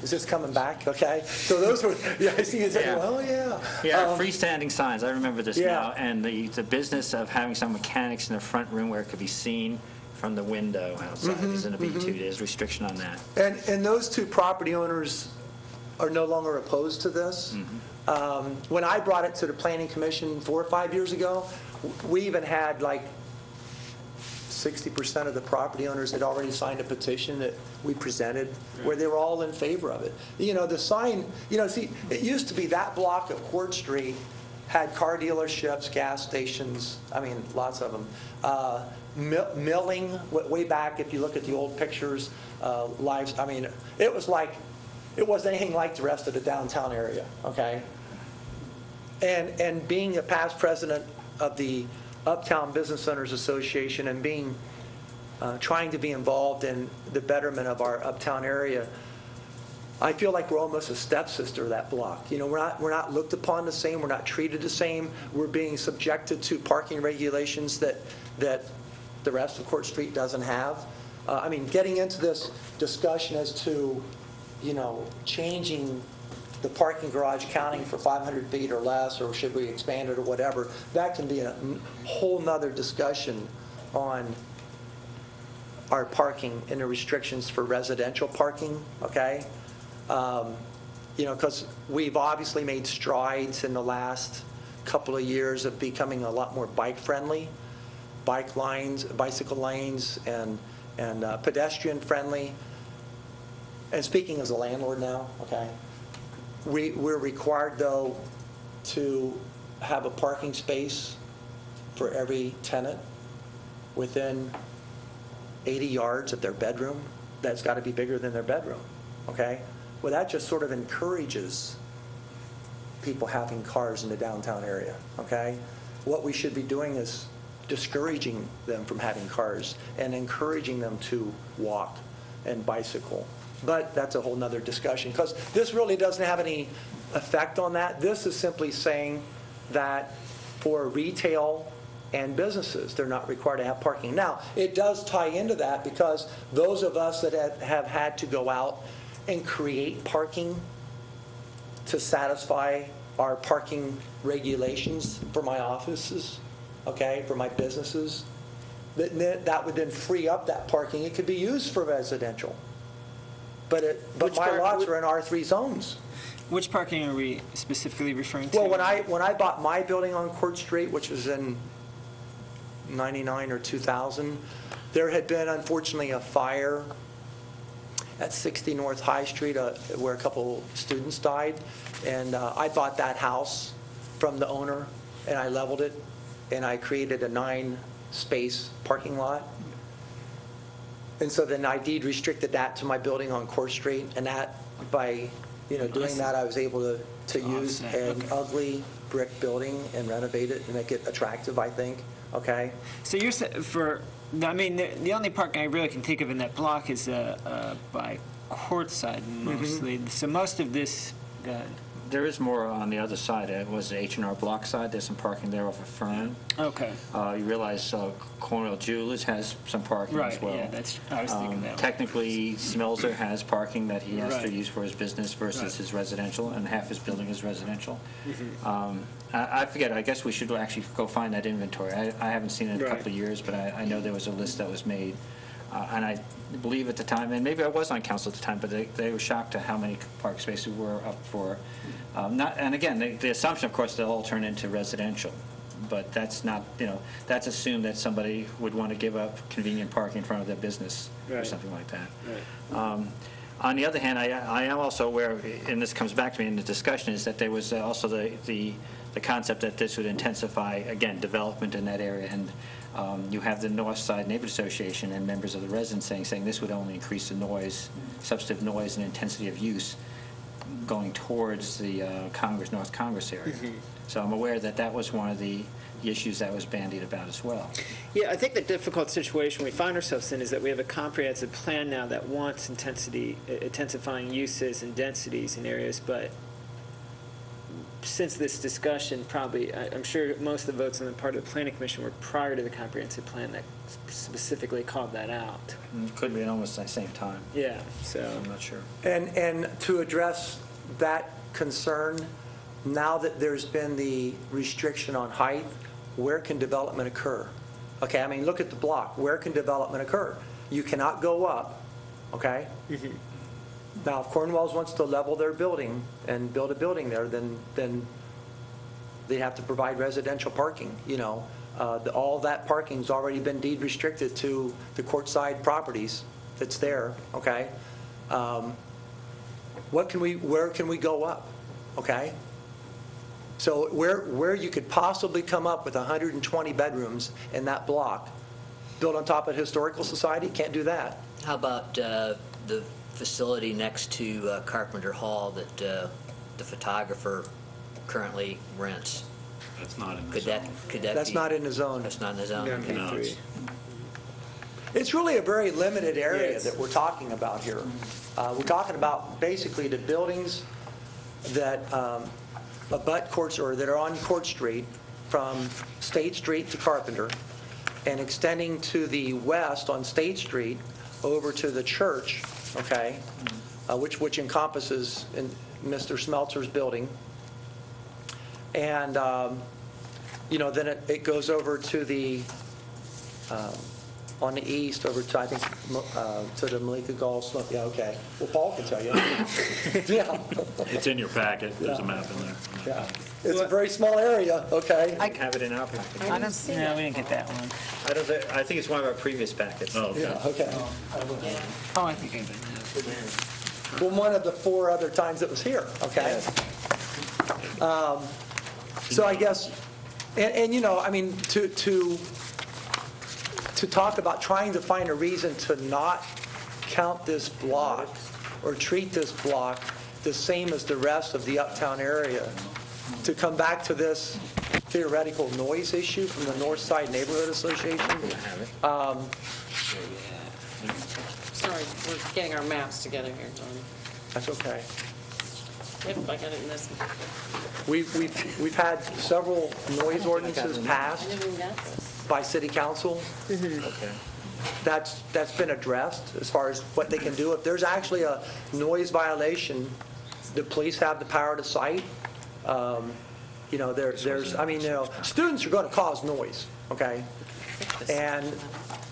Is this coming back? Okay? So those were, yeah, I see you saying, Yeah. oh, yeah. Yeah, Um, freestanding signs, I remember this Yeah. now, and the, the business of having some mechanics in the front room where it could be seen from the window outside Mm-hmm, is in a B2, there's restriction on that. And, and those two property owners are no longer opposed to this. Um, When I brought it to the planning commission four or five years ago, we even had like 60% of the property owners had already signed a petition that we presented, where they were all in favor of it. You know, the sign, you know, see, it used to be that block of Court Street had car dealerships, gas stations, I mean, lots of them. Uh, mill- Milling, wa- way back, if you look at the old pictures, uh, lives, I mean, it was like, it wasn't anything like the rest of the downtown area, okay? And, and being a past president of the Uptown Business Owners Association and being, uh, trying to be involved in the betterment of our uptown area, I feel like we're almost a stepsister of that block. You know, we're not, we're not looked upon the same, we're not treated the same, we're being subjected to parking regulations that, that the rest of Court Street doesn't have. Uh, I mean, getting into this discussion as to, you know, changing the parking garage counting for 500 feet or less, or should we expand it or whatever, that can be a whole nother discussion on our parking and the restrictions for residential parking, okay? Um, You know, because we've obviously made strides in the last couple of years of becoming a lot more bike-friendly, bike lines, bicycle lanes, and, and uh, pedestrian-friendly. And speaking as a landlord now, okay? We, we're required, though, to have a parking space for every tenant within 80 yards of their bedroom. That's got to be bigger than their bedroom, okay? Well, that just sort of encourages people having cars in the downtown area, okay? What we should be doing is discouraging them from having cars and encouraging them to walk and bicycle. But that's a whole nother discussion, because this really doesn't have any effect on that. This is simply saying that for retail and businesses, they're not required to have parking. Now, it does tie into that, because those of us that have- have had to go out and create parking to satisfy our parking regulations for my offices, okay, for my businesses, that, that would then free up that parking. It could be used for residential. But it, but Which my part- lots are in R3 zones. Which parking are we specifically referring to? Well, when I, when I bought my building on Court Street, which was in 99 or 2000, there had been unfortunately a fire at 60 North High Street uh, where a couple students died. And uh, I bought that house from the owner, and I leveled it, and I created a nine-space parking lot. And so then I deed restricted that to my building on Court Street, and that, by, you know, doing that, I was able to, to use Offset, an okay. ugly brick building and renovate it and make it attractive, I think, okay? So you're, sa- for, I mean, the the only parking I really can think of in that block is uh, uh, by Courtside mostly. So most of this, uh, There is more on the other side. It was the H and R Block side. There's some parking there off of Fern. okay, Uh, You realize uh, Cornwall Jewelers has some parking as right, well. yeah, that's, I was thinking Um, that. Technically, Smeltzer has parking that he has to Right. use for his business versus Right. his residential, and half his building is residential. Mm-hmm. Um, I I forget, I guess we should actually go find that inventory. I I haven't seen it in a Right. couple of years, but I I know there was a list that was made. Uh, And I believe at the time, and maybe I was on council at the time, but they they were shocked at how many park spaces were up for, um, not, and again, the- the assumption, of course, they'll all turn into residential. But that's not, you know, that's assumed that somebody would want to give up convenient parking in front of their business or Right. something like that. Um, On the other hand, I, I am also aware, of- and this comes back to me in the discussion, is that there was uh, also the, the, the concept that this would intensify, again, development in that area. And um, you have the North Side Neighborhood Association and members of the residents saying, saying this would only increase the noise, substantive noise and intensity of use going towards the uh, Congress, North Congress area. So I'm aware that that was one of the issues that was bandied about as well. Yeah, I think the difficult situation we find ourselves in is that we have a comprehensive plan now that wants intensity, intensifying uses and densities in areas, but since this discussion, probably, I- I'm sure most of the votes on the part of the planning commission were prior to the comprehensive plan that specifically called that out. It Could be at almost the same time. Yeah, so, I'm not sure. And, and to address that concern, now that there's been the restriction on height, where can development occur? Okay, I mean, look at the block, where can development occur? You cannot go up, okay? Mm-hmm. Now, if Cornwalls wants to level their building and build a building there, then, then they have to provide residential parking, you know? Uh, the- All that parking's already been deed restricted to the courtside properties that's there, okay? Um, What can we, where can we go up, okay? So where, where you could possibly come up with 120 bedrooms in that block, built on top of Historical Society, can't do that. How about uh, the facility next to uh, Carpenter Hall that uh, the photographer currently rents? That's not in the Could that, zone. could that be? That's not in the zone. That's not in the zone? Yeah, Okay. No, it's- It's really a very limited area Yes. that we're talking about here. Uh, We're talking about basically the buildings that um, abut Courts, or that are on Court Street from State Street to Carpenter, and extending to the west on State Street over to the church, okay, uh, which, which encompasses in Mr. Smeltzer's building. And, um, you know, then it, it goes over to the, um, on the east over to, I think, uh, to the Malika Golf Slope. Yeah, okay. Well, Paul can tell you. Yeah, It's in your packet, there's a map in there. yeah. It's a very small area, okay? I have it in our package. I don't, see no, we didn't get that one. I don't, thi- I think it's one of our previous packets. Oh, okay. Yeah, okay. Oh, I think I got that. Well, one of the four other times it was here, okay? Um, So I guess, and, and, you know, I mean, to, to, to talk about trying to find a reason to not count this block or treat this block the same as the rest of the uptown area, to come back to this theoretical noise issue from the North Side Neighborhood Association, um, Sorry, we're getting our maps together here, Tony. that's okay. Yep, I got it in this. We've, we've, we've had several noise ordinances I passed never even got this. by city council. Okay. That's, that's been addressed as far as what they can do. If there's actually a noise violation, the police have the power to cite. Um, You know, there, there's, I mean, you know, students are going to cause noise, okay? And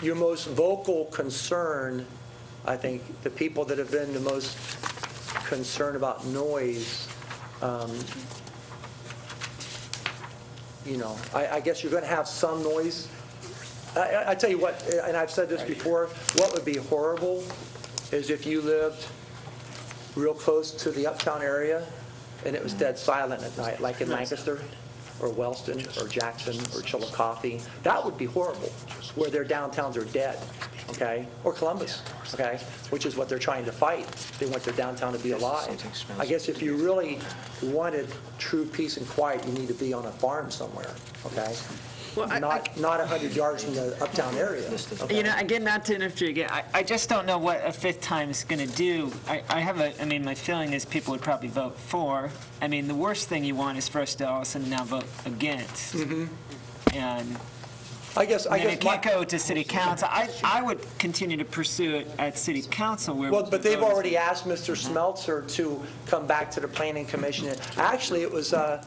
your most vocal concern I think the people that have been the most concerned about noise, um, you know, I, I guess you're going to have some noise. I- I, I tell you what, and I've said this before, what would be horrible is if you lived real close to the uptown area and it was dead silent at night, like in Lancaster or Wellston or Jackson or Chillicothe. That would be horrible, where their downtowns are dead, okay? Or Columbus, okay? Which is what they're trying to fight. They want their downtown to be alive. I guess if you really wanted true peace and quiet, you need to be on a farm somewhere, okay? Well, I- Not, not 100 yards from the uptown area. okay? You know, again, not to interfere again, I, I just don't know what a fifth time is going to do. I, I have a, I mean, my feeling is people would probably vote for. I mean, the worst thing you want is for us to all of a sudden now vote against. And I guess, I then it guess, my- can't go to city council. I, I would continue to pursue it at city council where. Well, but they've voters- already asked Mr. Smeltzer to come back to the planning commission. Actually, it was, uh,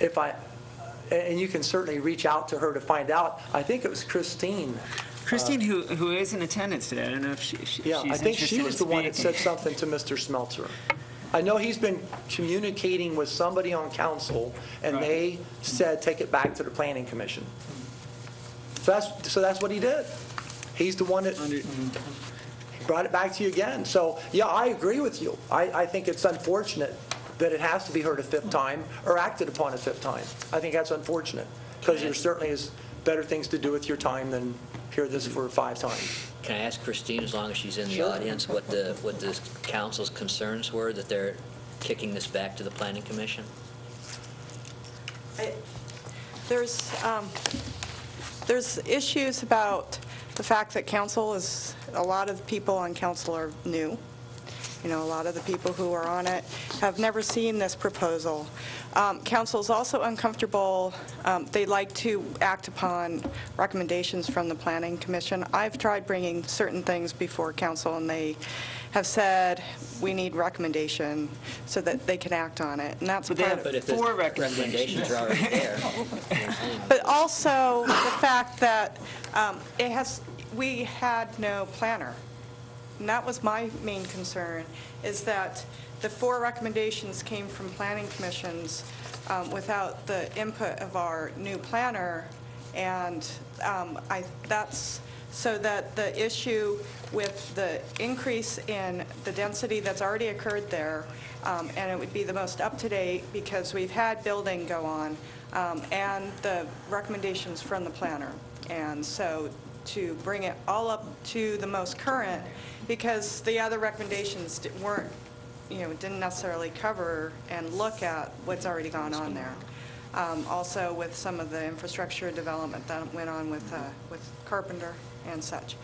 if I, and you can certainly reach out to her to find out, I think it was Christine. Uh, Christine, who, who is in attendance today, I don't know if she, she- she's Yeah, I think interested she in was the one that said speaking. something to Mr. Smeltzer. I know he's been communicating with somebody on council, and Right. they said, take it back to the planning commission. So that's, so that's what he did. He's the one that mm-hmm. brought it back to you again. So, yeah, I agree with you. I, I think it's unfortunate that it has to be heard a fifth time or acted upon a fifth time. I think that's unfortunate, because there certainly is better things to do with your time than hear this for five times. Can I ask Christine, as long as she's in the Sure. audience, what the, what the council's concerns were that they're kicking this back to the planning commission? I- There's, um, there's issues about the fact that council is, a lot of the people on council are new. You know, a lot of the people who are on it have never seen this proposal. Um, is also uncomfortable, um, they like to act upon recommendations from the planning commission. I've tried bringing certain things before council, and they have said, we need recommendation so that they can act on it, and that's But they part have of... But if the Four recommendations. recommendations are already there, But also the fact that um, it has, we had no planner. And that was my main concern, is that the four recommendations came from planning commissions um, without the input of our new planner. And um, I, that's, so that the issue with the increase in the density that's already occurred there, um, and it would be the most up-to-date because we've had building go on, um, and the recommendations from the planner. And so to bring it all up to the most current, because the other recommendations weren't, you know, didn't necessarily cover and look at what's already gone on there. Um, Also with some of the infrastructure development that went on with, uh, with Carpenter and such.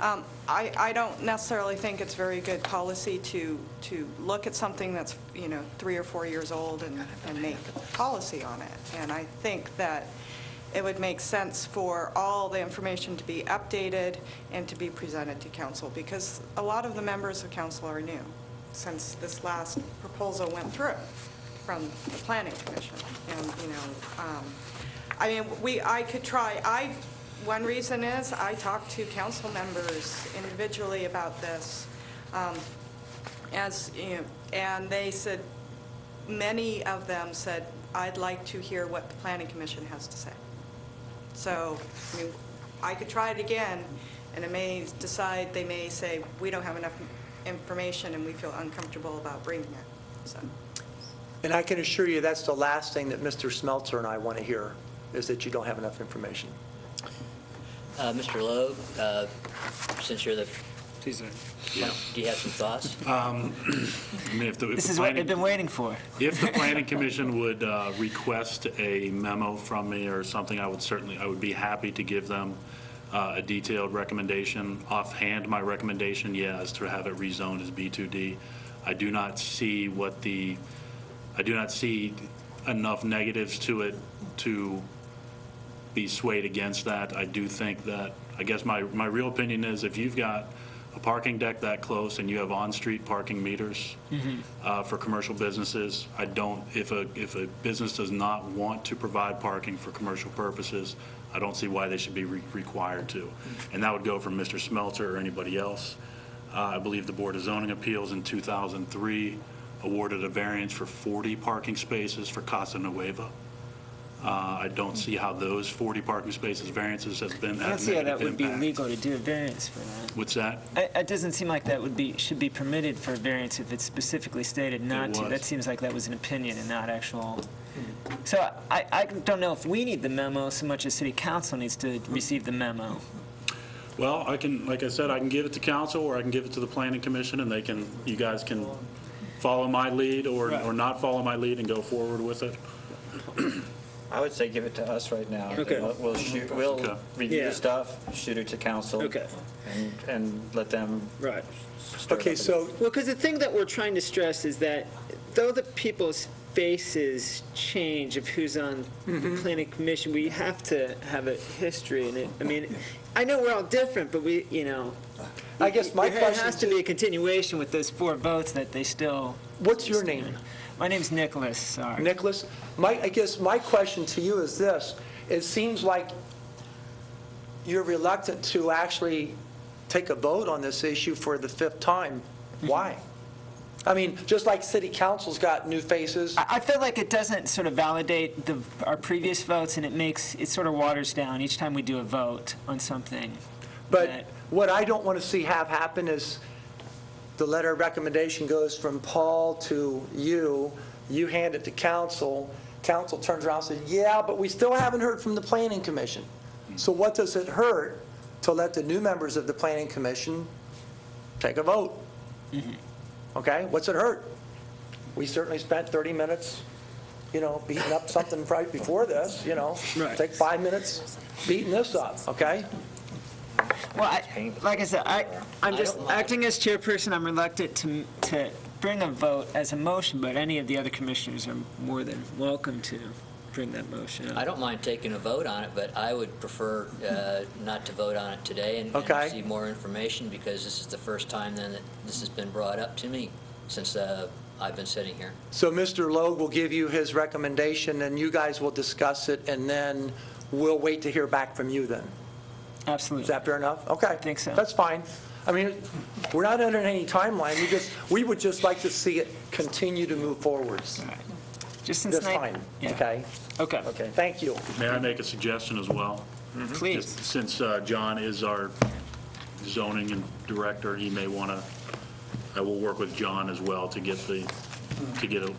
Um, I, I don't necessarily think it's very good policy to, to look at something that's, you know, three or four years old and, and make policy on it. And I think that it would make sense for all the information to be updated and to be presented to council, because a lot of the members of council are new since this last proposal went through from the planning commission. And, you know, um, I mean, we, I could try, I, one reason is I talked to council members individually about this, um, as, you know, and they said, many of them said, I'd like to hear what the planning commission has to say. So, I mean, I could try it again, and it may decide, they may say, we don't have enough information and we feel uncomfortable about bringing it, so. And I can assure you, that's the last thing that Mr. Smeltzer and I want to hear, is that you don't have enough information. Uh, Mr. Logue, uh, since you're the, Please, sir. do you have some thoughts? I mean, if the- if This the is what planning- they've been waiting for. If the planning commission would uh, request a memo from me or something, I would certainly, I would be happy to give them uh, a detailed recommendation. Offhand, my recommendation, yeah, is to have it rezoned as B2D. I do not see what the, I do not see enough negatives to it to be swayed against that. I do think that, I guess my, my real opinion is if you've got a parking deck that close and you have on-street parking meters uh, for commercial businesses, I don't, if a, if a business does not want to provide parking for commercial purposes, I don't see why they should be re- required to. And that would go from Mr. Smeltzer or anybody else. Uh, I believe the Board of Zoning Appeals in 2003 awarded a variance for 40 parking spaces for Casa Nueva. Uh, I don't see how those 40 parking spaces variances have been, I don't see how that would be legal to do a variance for that. What's that? It it doesn't seem like that would be, should be permitted for a variance if it's specifically stated not to. was. That seems like that was an opinion and not actual. So I, I don't know if we need the memo so much as city council needs to receive the memo. Well, I can, like I said, I can give it to council, or I can give it to the planning commission, and they can, you guys can follow my lead or, or not follow my lead and go forward with it. I would say give it to us right now. Okay. We'll- We'll shoot, we'll Okay. review Yeah. the stuff, shoot it to council. Okay. And, and let them Right. start Okay, up so Well, because the thing that we're trying to stress is that though the people's faces change of who's on the mm-hmm. planning commission, we have to have a history in it. I mean, I know we're all different, but we, you know. I guess my There question has to to- be a continuation with those four votes that they still. what's your name? My name's Nicholas, sorry. Nicholas, my, I guess my question to you is this. It seems like you're reluctant to actually take a vote on this issue for the fifth time. Mm-hmm. Why? I mean, just like city council's got new faces, I I feel like it doesn't sort of validate the, our previous votes, and it makes, it sort of waters down each time we do a vote on something. but what I don't want to see have happen is the letter of recommendation goes from Paul to you, you hand it to council, council turns around and says, yeah, but we still haven't heard from the planning commission. So what does it hurt to let the new members of the planning commission take a vote? Mm-hmm. Okay, what's it hurt? We certainly spent 30 minutes, you know, beating up something right before this, you know? Right. Take five minutes beating this up, okay? Well, I, like I said, I, I'm just acting as chairperson, I'm reluctant to, to bring a vote as a motion, but any of the other commissioners are more than welcome to bring that motion up. I don't mind taking a vote on it, but I would prefer uh, not to vote on it today and and Okay. see more information, because this is the first time then that this has been brought up to me since uh, I've been sitting here. So Mr. Logue will give you his recommendation, and you guys will discuss it, and then we'll wait to hear back from you then. Is that fair enough? Okay. I think so. That's fine. I mean, we're not under any timeline, we just, we would just like to see it continue to move forwards. Just since. That's night- fine, Yeah. okay? Okay, Okay, thank you. May I make a suggestion as well? please. Just Since uh, John is our zoning and director, he may want to, I will work with John as well to get the, to get a,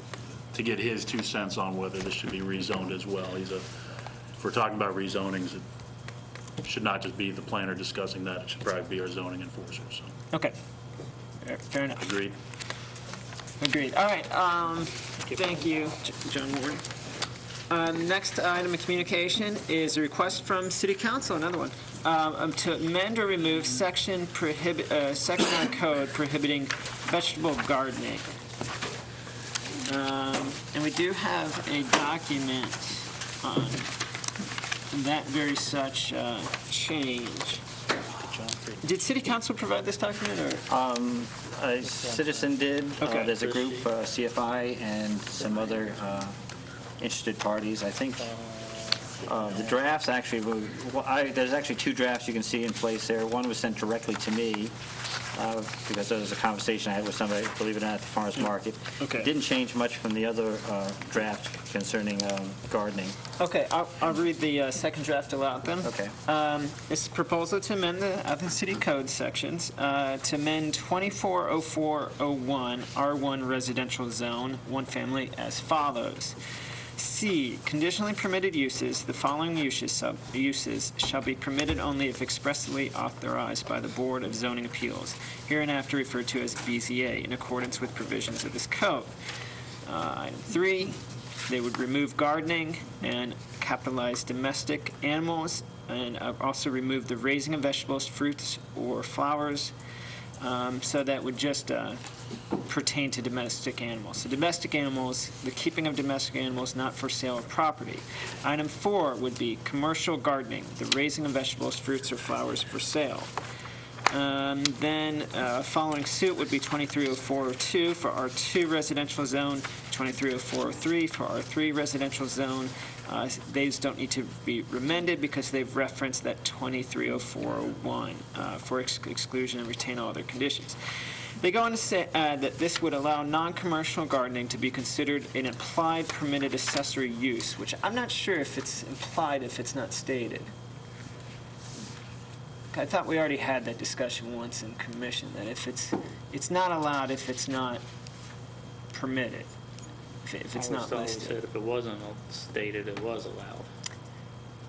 to get his two cents on whether this should be rezoned as well. He's a, if we're talking about rezonings, it should not just be the planner discussing that, it should probably be our zoning enforcer, so, Okay. Fair- Fair enough. agreed? Agreed. All right, um, thank you, J- John Warren. Um, Next item of communication is a request from City Council, another one, um, um, to amend or remove section prohibit, uh, section of code prohibiting vegetable gardening. Um, And we do have a document on that very such uh, change. Did City Council provide this document, or? Um, A citizen did. Uh, There's a group, uh, CFI, and some other uh, interested parties. I think uh, the drafts actually, were- well, I- there's actually two drafts you can see in place there. One was sent directly to me, uh, because there was a conversation I had with somebody, believe it or not, at the farmer's market. Okay. It Didn't change much from the other uh, draft concerning um, gardening. Okay, I'll, I'll read the uh, second draft aloud then. Okay. Um, It's a proposal to amend the Athens City Code sections, uh, to amend 240401 R1 residential zone, one family, as follows. C, conditionally permitted uses, the following uses shall be permitted only if expressly authorized by the Board of Zoning Appeals, hereinafter referred to as BZA, in accordance with provisions of this code. Uh, Item three, they would remove gardening and capitalize domestic animals, and uh, also remove the raising of vegetables, fruits, or flowers. Um, So that would just uh, pertain to domestic animals. So domestic animals, the keeping of domestic animals not for sale of property. Item four would be commercial gardening, the raising of vegetables, fruits, or flowers for sale. Um, Then, uh, following suit would be 230402 for R2 residential zone, 230403 for R3 residential zone. Uh, These don't need to be remended because they've referenced that 230401 uh, for ex- exclusion and retain all other conditions. They go on to say uh, that this would allow non-commercial gardening to be considered an implied permitted accessory use, which I'm not sure if it's implied if it's not stated. I thought we already had that discussion once in commission, that if it's, it's not allowed if it's not permitted, if if it's I was not told listed. that if it wasn't stated, it was allowed.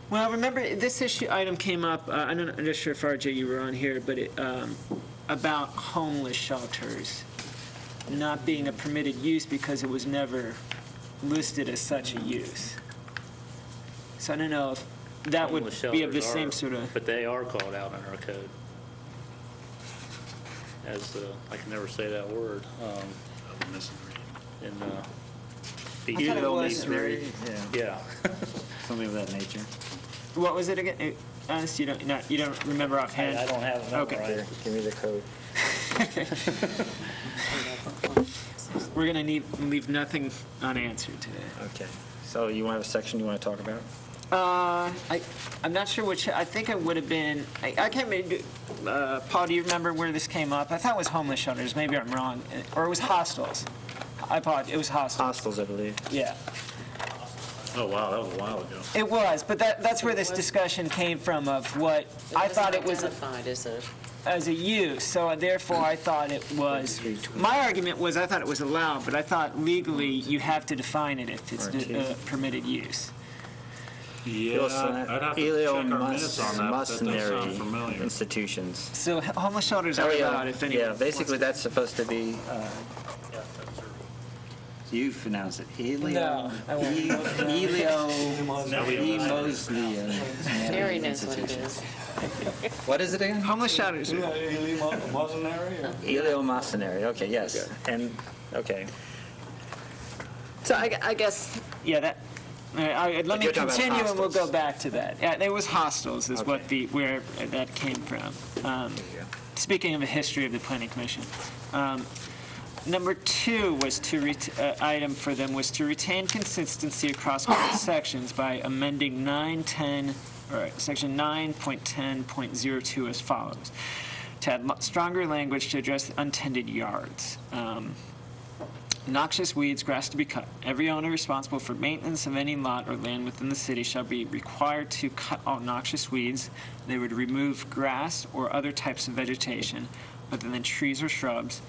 Well, remember, this issue item came up, uh, I'm not I'm not sure if RJ you were on here, but it, um, about homeless shelters not being a permitted use because it was never listed as such a use. So I don't know if that would Homeless be of the shelters same are- sort of, But they are called out in our code. As, uh, I can never say that word, um, in, uh. I thought it was- Masonry, yeah, Yeah. something of that nature. what was it again? It- Honest, you don't, not, you don't remember offhand? I I don't have it Okay. memorized. Give me the code. We're going to need, leave nothing unanswered today. Okay. So you want to have a section you want to talk about? Uh, I, I'm not sure which, I think it would have been, I, I can't, maybe, uh, Paul, do you remember where this came up? I thought it was homeless shelters, maybe I'm wrong, or it was hostels. I apologize, it was hostels, Hostels, I believe. yeah. Oh, wow, that was a while ago. It was, but that, that's where this discussion came from of what, I thought it was Identified as a, as a use, so therefore I thought it was, my argument was I thought it was allowed, but I thought legally you have to define it if it's a permitted use. Yeah, I'd have to check our minutes on that, but that does sound eleemosynary familiar. institutions. So homeless shelters are allowed if anyone Yeah, wants basically, to- that's supposed to be, uh, you pronounce it, Elio. No, I won't. E- Elio, Emoslia. Terry knows what it is. What is it again? Homeless shelters, Elio Masonary, okay, yes. And, okay. So I, I guess, yeah, that, all right, all right, let me You're talking about continue and we'll go hostels. back to that. Yeah, there was hostels is what the, where that came from. Um, Speaking of the history of the planning commission. Um, Number two was to, ret- uh, item for them was to retain consistency across all sections by amending 910, or section 9.10.02 as follows. To add stronger language to address untended yards. Um, Noxious weeds, grass to be cut. Every owner responsible for maintenance of any lot or land within the city shall be required to cut all noxious weeds. They would remove grass or other types of vegetation, other than trees or shrubs.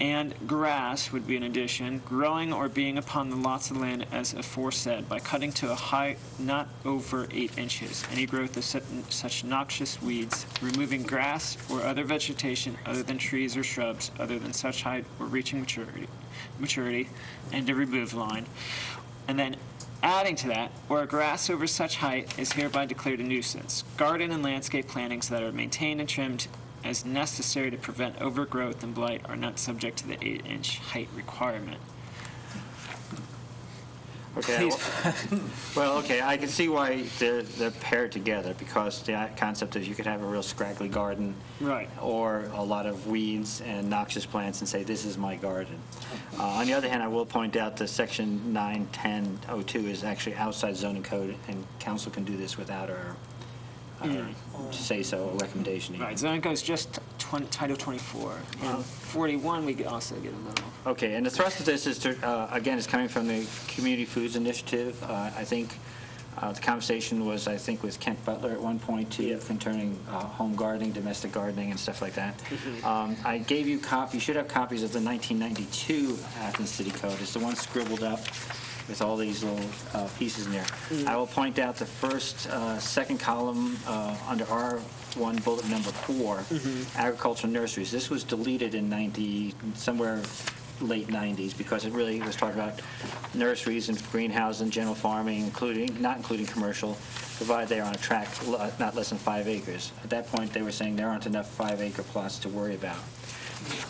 And grass would be an addition, growing or being upon the lots of land as aforesaid by cutting to a height not over eight inches. Any growth of such- noxious weeds, removing grass or other vegetation other than trees or shrubs other than such height or reaching maturity, maturity, and to remove line. And then adding to that, where grass over such height is hereby declared a nuisance. Garden and landscape plantings that are maintained and trimmed as necessary to prevent overgrowth and blight are not subject to the eight-inch height requirement. Okay, well, okay, I can see why they're, they're paired together, because the concept is you could have a real scraggly garden. Right. Or a lot of weeds and noxious plants and say, this is my garden. Uh, On the other hand, I will point out that section 91002 is actually outside zoning code, and council can do this without our, our say-so or recommendation. even. Right, it goes just twen- Title 24. And 41, we also get a little. Okay, and the thrust of this is to, uh, again, is coming from the Community Foods Initiative. Uh, I think uh, the conversation was, I think, with Kent Butler at one point, too, concerning uh, home gardening, domestic gardening, and stuff like that. Um, I gave you copies, you should have copies of the 1992 Athens City Code. It's the one scribbled up with all these little uh, pieces in there. I will point out the first, uh, second column uh, under R1 bullet number four, agricultural nurseries. This was deleted in 90, somewhere late 90s, because it really was talking about nurseries and greenhouses and general farming, including, not including commercial, provided they are on a tract lo- not less than five acres. At that point, they were saying there aren't enough five-acre plots to worry about.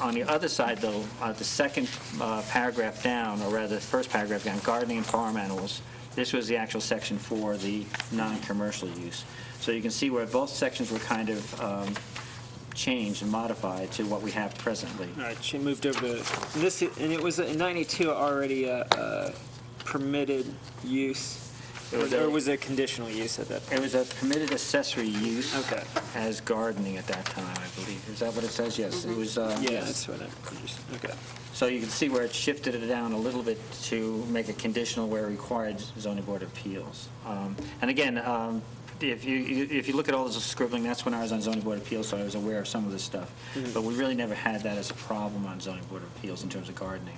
On the other side, though, uh, the second uh, paragraph down, or rather, the first paragraph down, gardening and farm animals, this was the actual section for the non-commercial use. So you can see where both sections were kind of um, changed and modified to what we have presently. All right, she moved over to, this, and it was in 92 already a a permitted use, It was or a- was it conditional use at that? It was a permitted accessory use. Okay. As gardening at that time, I believe. Is that what it says? Yes, it was, uh, Yeah, yes. that's what I, okay. So you can see where it shifted it down a little bit to make it conditional where it required zoning board of appeals. Um, And again, um, if you, you- if you look at all this scribbling, that's when I was on zoning board of appeals, so I was aware of some of this stuff. But we really never had that as a problem on zoning board of appeals in terms of gardening.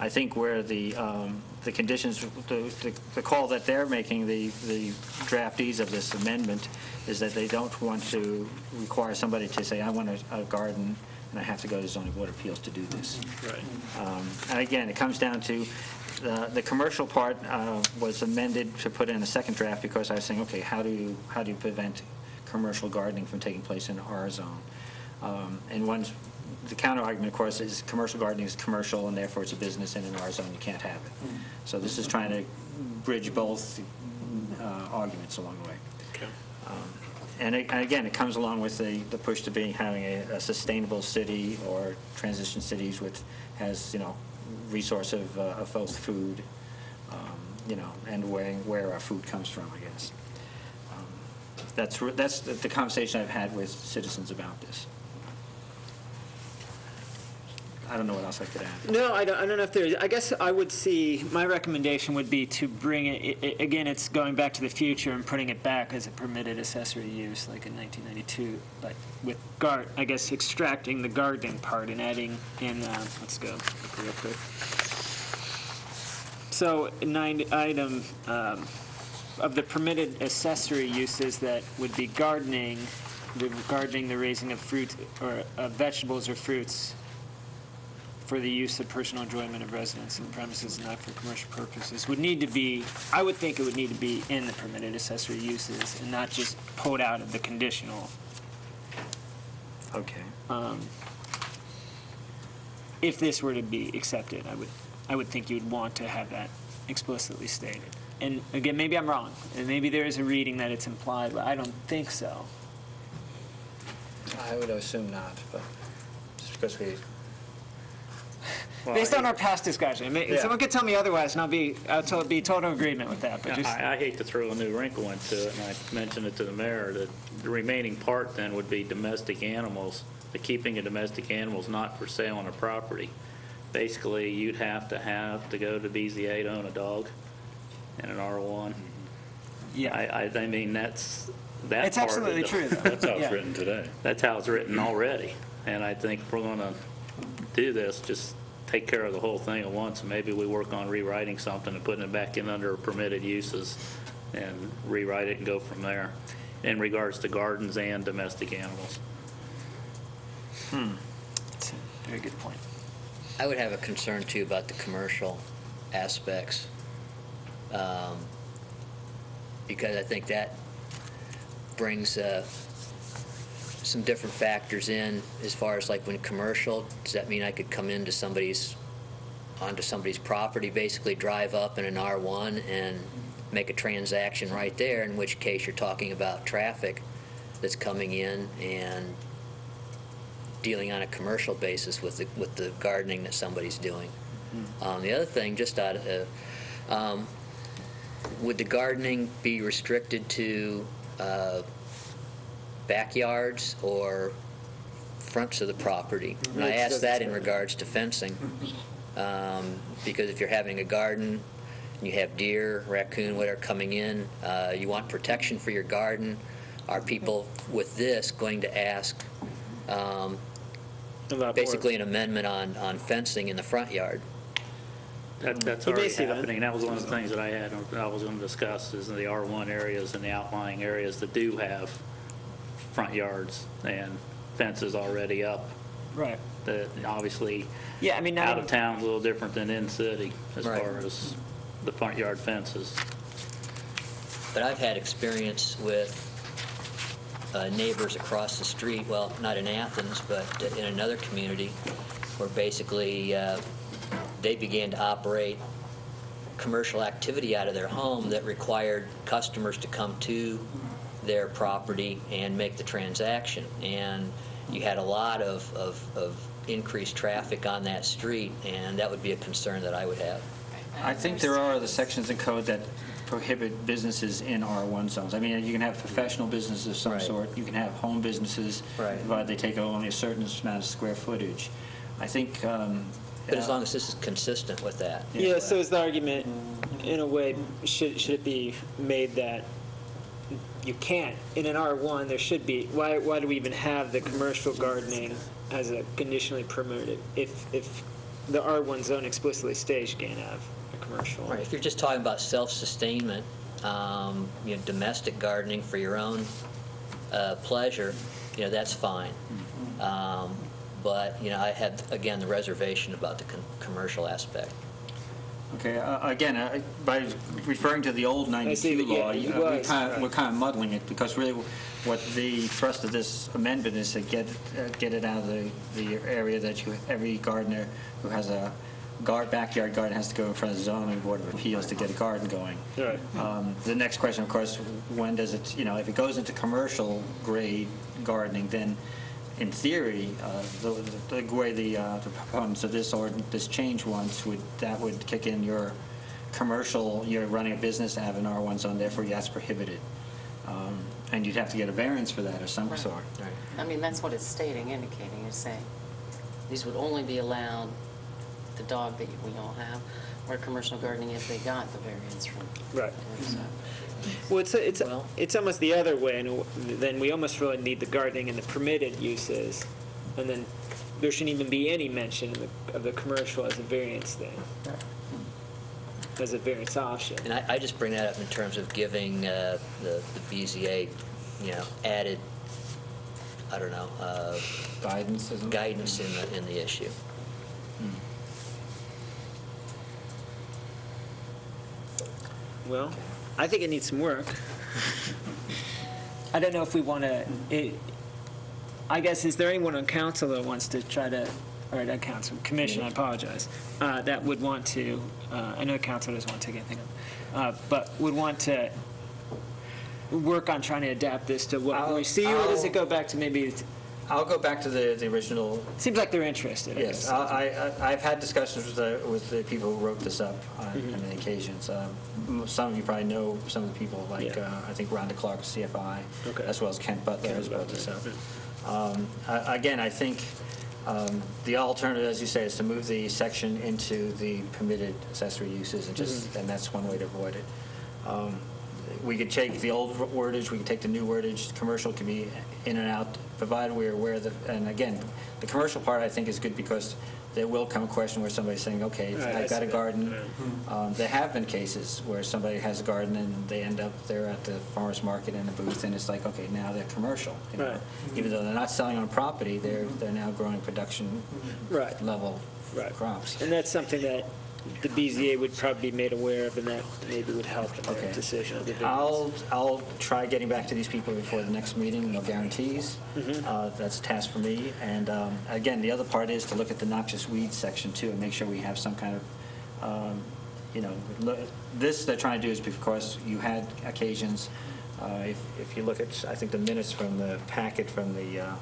I think where the, um, the conditions, the, the- the call that they're making, the, the draftees of this amendment, is that they don't want to require somebody to say, I want a, a garden, and I have to go to zoning board of appeals to do this. Right. Um, And again, it comes down to, the, the commercial part uh, was amended to put in a second draft because I was saying, okay, how do you, how do you prevent commercial gardening from taking place in our zone? Um, And one, the counter argument, of course, is commercial gardening is commercial and therefore it's a business and in our zone you can't have it. So this is trying to bridge both uh, arguments along the way. Um, And it- and again, it comes along with the, the push to being, having a a sustainable city or transition cities which has, you know, resource of, uh, of both food, um, you know, and where, where our food comes from, I guess. Um, That's, that's the the conversation I've had with citizens about this. I don't know what else I could add. No, I don't, I don't know if there's, I guess I would see, my recommendation would be to bring it, again, it's going back to the future and putting it back as a permitted accessory use, like in 1992, but with guard, I guess extracting the gardening part and adding in, uh, let's go, look real quick. So, nine, item, um, of the permitted accessory uses that would be gardening, the gardening, the raising of fruit, or uh, vegetables or fruits, for the use of personal enjoyment of residents and premises and not for commercial purposes would need to be, I would think it would need to be in the permitted accessory uses and not just pulled out of the conditional. Okay. Um, If this were to be accepted, I would, I would think you'd want to have that explicitly stated. And again, maybe I'm wrong, and maybe there is a reading that it's implied, but I don't think so. I would assume not, but just because we, Based on our past discussion, Yeah. someone could tell me otherwise, and I'll be, I'll to- be total agreement with that, but just. I, I hate to throw a new wrinkle into it, and I mentioned it to the mayor, that the remaining part then would be domestic animals, the keeping of domestic animals not for sale on a property. Basically, you'd have to have to go to BZA to own a dog and an R1. Yeah. I, I, I mean, that's, that It's part of absolutely true, though. That's how it's Yeah. written today. That's how it's written already. And I think if we're going to do this, just take care of the whole thing at once. Maybe we work on rewriting something and putting it back in under permitted uses and rewrite it and go from there in regards to gardens and domestic animals. Hmm. That's a very good point. I would have a concern too about the commercial aspects. um, Because I think that brings uh, some different factors in as far as like when commercial, does that mean I could come into somebody's, onto somebody's property, basically drive up in an R1 and make a transaction right there, in which case you're talking about traffic that's coming in and dealing on a commercial basis with the, with the gardening that somebody's doing. Um, the other thing, just out of, uh, um, would the gardening be restricted to, uh, backyards or fronts of the property? And I ask that in regards to fencing. Um, because if you're having a garden, and you have deer, raccoon, whatever coming in, uh, you want protection for your garden. Are people with this going to ask, um, A lot basically an amendment on, on fencing in the front yard? That, that's You already see happening. That was one of the things that I had, I was going to discuss, is in the R1 areas and the outlying areas that do have front yards and fences already up. Right. That obviously, Yeah, I mean, not out even- of town's a little different than in city as Right. far as the front yard fences. But I've had experience with uh, neighbors across the street, well, not in Athens, but in another community, where basically uh, they began to operate commercial activity out of their home that required customers to come to their property and make the transaction. And you had a lot of, of, of increased traffic on that street, and that would be a concern that I would have. I think there are other sections of code that prohibit businesses in R1 zones. I mean, you can have professional businesses of some Right. sort, you can have home businesses, Right. provided they take only a certain amount of square footage. I think... um, But as uh, long as this is consistent with that. Yeah, so is the argument, in a way, should, should it be made that you can't, in an R1, there should be, why, why do we even have the commercial gardening as a conditionally permitted if, if the R1 zone explicitly states you can't have a commercial? Right, if you're just talking about self-sustainment, um, you know, domestic gardening for your own uh, pleasure, you know, that's fine. Um, But, you know, I had, again, the reservation about the con- commercial aspect. Okay, uh, again, uh, by referring to the old see 92 that, law, it you- uh, we was, kind of, right. we're kind of muddling it, because really what the thrust of this amendment is to get, uh, get it out of the, the area that you, every gardener who has a guard, backyard garden has to go in front of the zoning board of appeals to get a garden going. Right. Um, The next question, of course, when does it, you know, if it goes into commercial grade gardening, then in theory, uh, the the way the uh, the proponents of this or this change wants would, that would kick in your commercial, you're running a business and have an R1 zone, therefore that's prohibited. Um, And you'd have to get a variance for that of some Right. sort. I mean, that's what it's stating, indicating, is saying, these would only be allowed, the dog that we all have, or commercial gardening if they got the variance from. Right. So, Well, it's, it's, Well- it's almost the other way, and then we almost really need the gardening and the permitted uses, and then there shouldn't even be any mention of the, of the commercial as a variance thing, as a variance option. And I, I just bring that up in terms of giving uh, the the BZA, you know, added, I don't know, uh, Guidance, isn't guidance in the, in the issue. Well, I think it needs some work. I don't know if we want to, I guess, is there anyone on council that wants to try to, or not council, commission, I apologize, uh, that would want to, uh, I know council doesn't want to take anything up, uh, but would want to work on trying to adapt this to what we I'll- see, or does it go back to maybe, I'll go back to the, the original seems like they're interested, I Yes, guess. I, I- I've had discussions with the, with the people who wrote this up on Mm-hmm. on many occasions. Um, m- Some of you probably know some of the people, like, Yeah. uh, I think Rhonda Clark, CFI, Okay. as well as Kent Butler has wrote this up. Butler, Um, Again, I think um, the alternative, as you say, is to move the section into the permitted accessory uses, and just, Mm-hmm. and that's one way to avoid it. Um, We could take the old wordage, we could take the new wordage, commercial can be in and out, provided we're aware of the, and again, the commercial part, I think, is good because there will come a question where somebody's saying, okay, Right, I I've got see a that. garden. Um, There have been cases where somebody has a garden and they end up there at the farmer's market in a booth, and it's like, okay, now they're commercial. you know. Right. Even though they're not selling on property, they're, they're now growing production Right. level Right. crops. And that's something that the BZA would probably be made aware of, and that maybe would help in their Okay. decision. I'll, I'll try getting back to these people before the next meeting, no guarantees. Uh, That's a task for me. And um, again, the other part is to look at the noxious weeds section too, and make sure we have some kind of, um, you know, lo- this they're trying to do is because you had occasions, uh, if if you look at, I think, the minutes from the packet from the uh,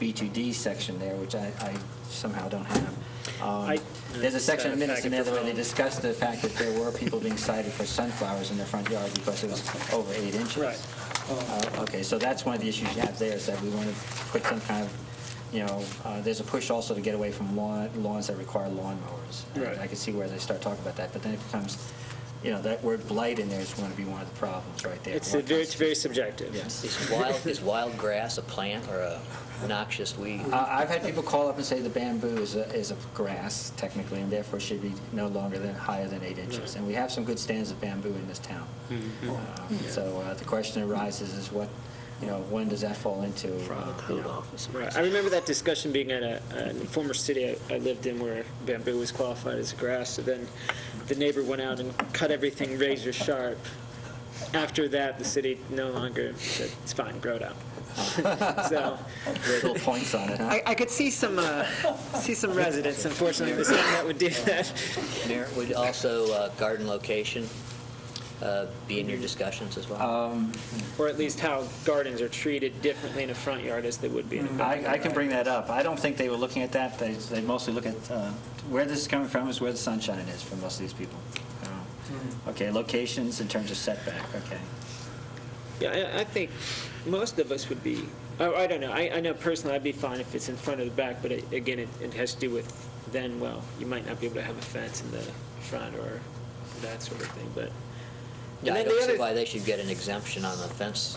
B2D section there, which I I somehow don't have. Um, I- There's a section of Got a minutes in there packet where they from- discussed the fact that there were people being cited for sunflowers in their front yard because it was over eight inches. Right. Uh, Okay, so that's one of the issues you have there, is that we want to put some kind of, you know, uh, there's a push also to get away from lawn- lawns that require lawnmowers. And Right. I can see where they start talking about that, but then it becomes, you know, that word blight in there is going to be one of the problems right there. It's, a very, it's very subjective. Yes. Is wild, is wild grass a plant or a noxious weed? Uh, I've had people call up and say the bamboo is a, is a grass technically, and therefore should be no longer than, higher than eight inches. And we have some good stands of bamboo in this town. Mm-hmm. Uh, So uh, the question arises is what, you know, when does that fall into? uh, you know, Right. I remember that discussion being at a, a former city I, I lived in where bamboo was qualified as grass. So then the neighbor went out and cut everything razor sharp. After that, the city no longer said, it's fine, grow it out. So Little points on it, huh? I, I could see some, uh, see some residents, unfortunately, in this town that would do that. Mayor, would also uh, garden location, uh, be in your discussions as well? Um, Or at least how gardens are treated differently in a front yard as they would be in a backyard. I, I can bring that up. I don't think they were looking at that. They, they mostly look at, uh, where this is coming from is where the sunshine is for most of these people. Okay, locations in terms of setback, okay. Yeah, I, I think most of us would be, oh, I don't know, I, I know personally I'd be fine if it's in front of the back, but it- again, it, it has to do with then, well, you might not be able to have a fence in the front or that sort of thing, but. Yeah, And I then the don't see other- why they should get an exemption on the fence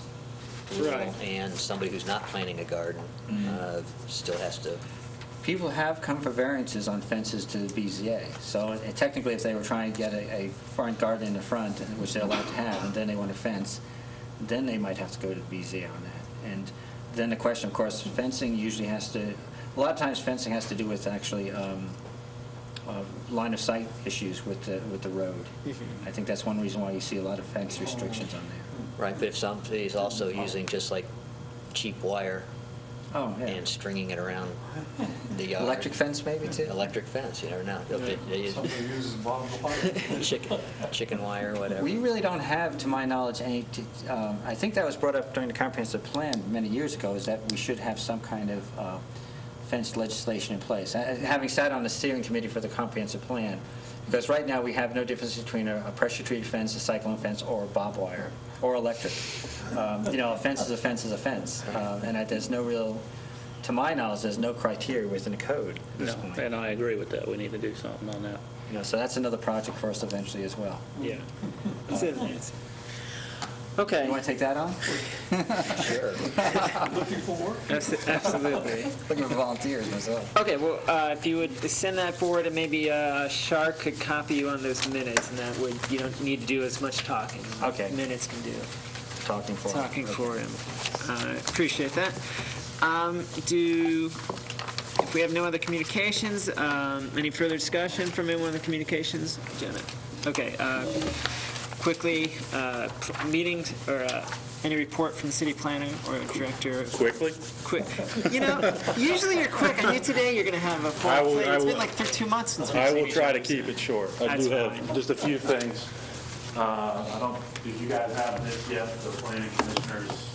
rule, Right. and somebody who's not planting a garden uh, still has to, People have come for variances on fences to the BZA. So uh, technically, if they were trying to get a, a front garden in the front, which they're allowed to have, and then they want a fence, then they might have to go to the BZA on that. And then the question, of course, fencing usually has to, a lot of times fencing has to do with actually um, uh, line of sight issues with the, with the road. I think that's one reason why you see a lot of fence restrictions on there. right, but if somebody's also using just like cheap wire Oh, yeah. and stringing it around the yard. Electric fence maybe, too? Electric fence, you never know. They'll be- they use Somebody uses barbed wire. Chicken, chicken wire, whatever. We really don't have, to my knowledge, any, t- um, I think that was brought up during the comprehensive plan many years ago, is that we should have some kind of uh, fence legislation in place. Uh, Having sat on the steering committee for the comprehensive plan, because right now we have no difference between a a pressure-treated fence, a cyclone fence, or barbed wire, or electric. Um, You know, a fence is a fence is a fence, Uh, and that there's no real, to my knowledge, there's no criteria within the code at this No, point. and I agree with that. We need to do something on that. You know, so that's another project for us eventually as well. Yeah. It's in Nancy. Okay. You want to take that on? Sure. Looking for Abs- Absolutely. Looking for volunteers myself. Okay, well, uh, if you would send that forward, and maybe uh, Shar could copy you on those minutes, and that would, you don't need to do as much talking. Okay. Minutes can do Talking for. talking for him. Uh, Appreciate that. Um, Do, if we have no other communications, um, any further discussion from anyone on the communications? Janet? Okay, uh, quickly, uh, pr- meetings, or uh, any report from the city planner or director? Quickly? Quick. You know, usually you're quick. I knew today you're going to have a full I will- plate. I It's been will- like th- two months since we've I seen will each try other, to keep it short. I That's do have fine. just a few things. Uh, I don't, did you guys have this yet, the planning commissioners?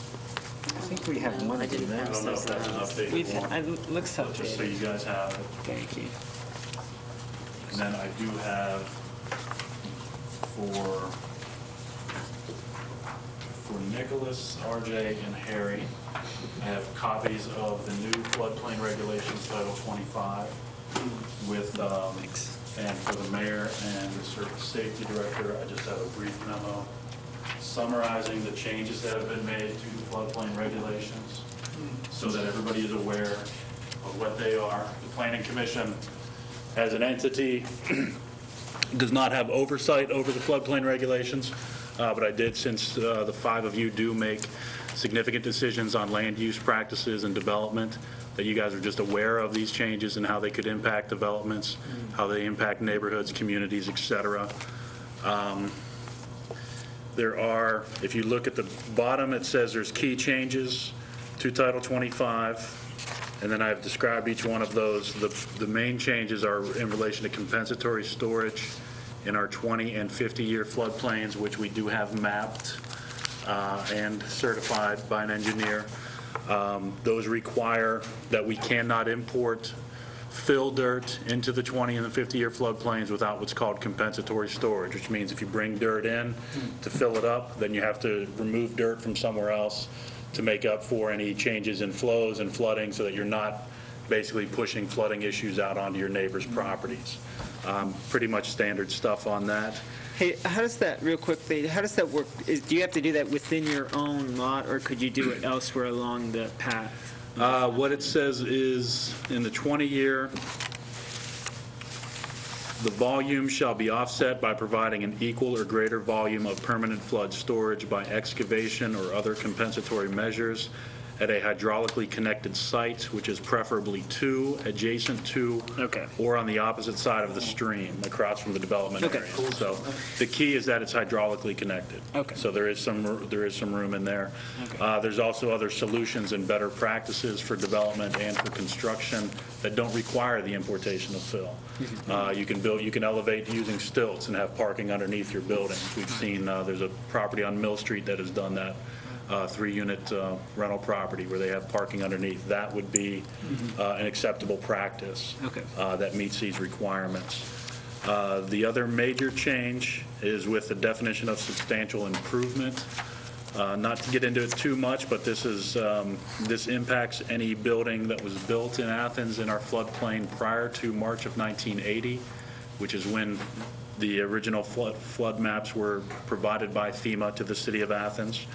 I think we have one. I didn't I have don't know if that's an updated We've, one. it looks Just so updated. you guys have it. Thank you. And then I do have for, for Nicholas, RJ, and Harry, I have copies of the new floodplain regulations, Title 25, with, um, and for the mayor and the service safety director, I just have a brief memo summarizing the changes that have been made to the floodplain regulations, so that everybody is aware of what they are. The planning commission, as an entity, does not have oversight over the floodplain regulations, uh, but I did, since uh, the five of you do make significant decisions on land use practices and development, that you guys are just aware of these changes and how they could impact developments, how they impact neighborhoods, communities, et cetera. Um, There are, if you look at the bottom, it says there's key changes to Title 25, and then I've described each one of those. The, the main changes are in relation to compensatory storage in our 20 and 50-year floodplains, which we do have mapped uh, and certified by an engineer. Um, Those require that we cannot import fill dirt into the 20 and the 50-year floodplains without what's called compensatory storage, which means if you bring dirt in to fill it up, then you have to remove dirt from somewhere else to make up for any changes in flows and flooding so that you're not basically pushing flooding issues out onto your neighbors' properties. Um, Pretty much standard stuff on that. Hey, how does that, real quickly, how does that work? Is, do you have to do that within your own lot, or could you do it elsewhere along the path? Uh, What it says is, in the 20-year, the volume shall be offset by providing an equal or greater volume of permanent flood storage by excavation or other compensatory measures at a hydraulically connected site, which is preferably to, adjacent to, Okay. or on the opposite side of the stream, across from the development Okay. area. So the key is that it's hydraulically connected. Okay. So there is some, there is some room in there. Uh, There's also other solutions and better practices for development and for construction that don't require the importation of fill. Uh, You can build, you can elevate using stilts and have parking underneath your buildings. We've seen, uh, there's a property on Mill Street that has done that, uh, three-unit uh, rental property where they have parking underneath. That would be uh, an acceptable practice Okay. uh, that meets these requirements. Uh, The other major change is with the definition of substantial improvement. Uh, Not to get into it too much, but this is, um, this impacts any building that was built in Athens in our floodplain prior to March of 1980, which is when the original flood, flood maps were provided by FEMA to the city of Athens.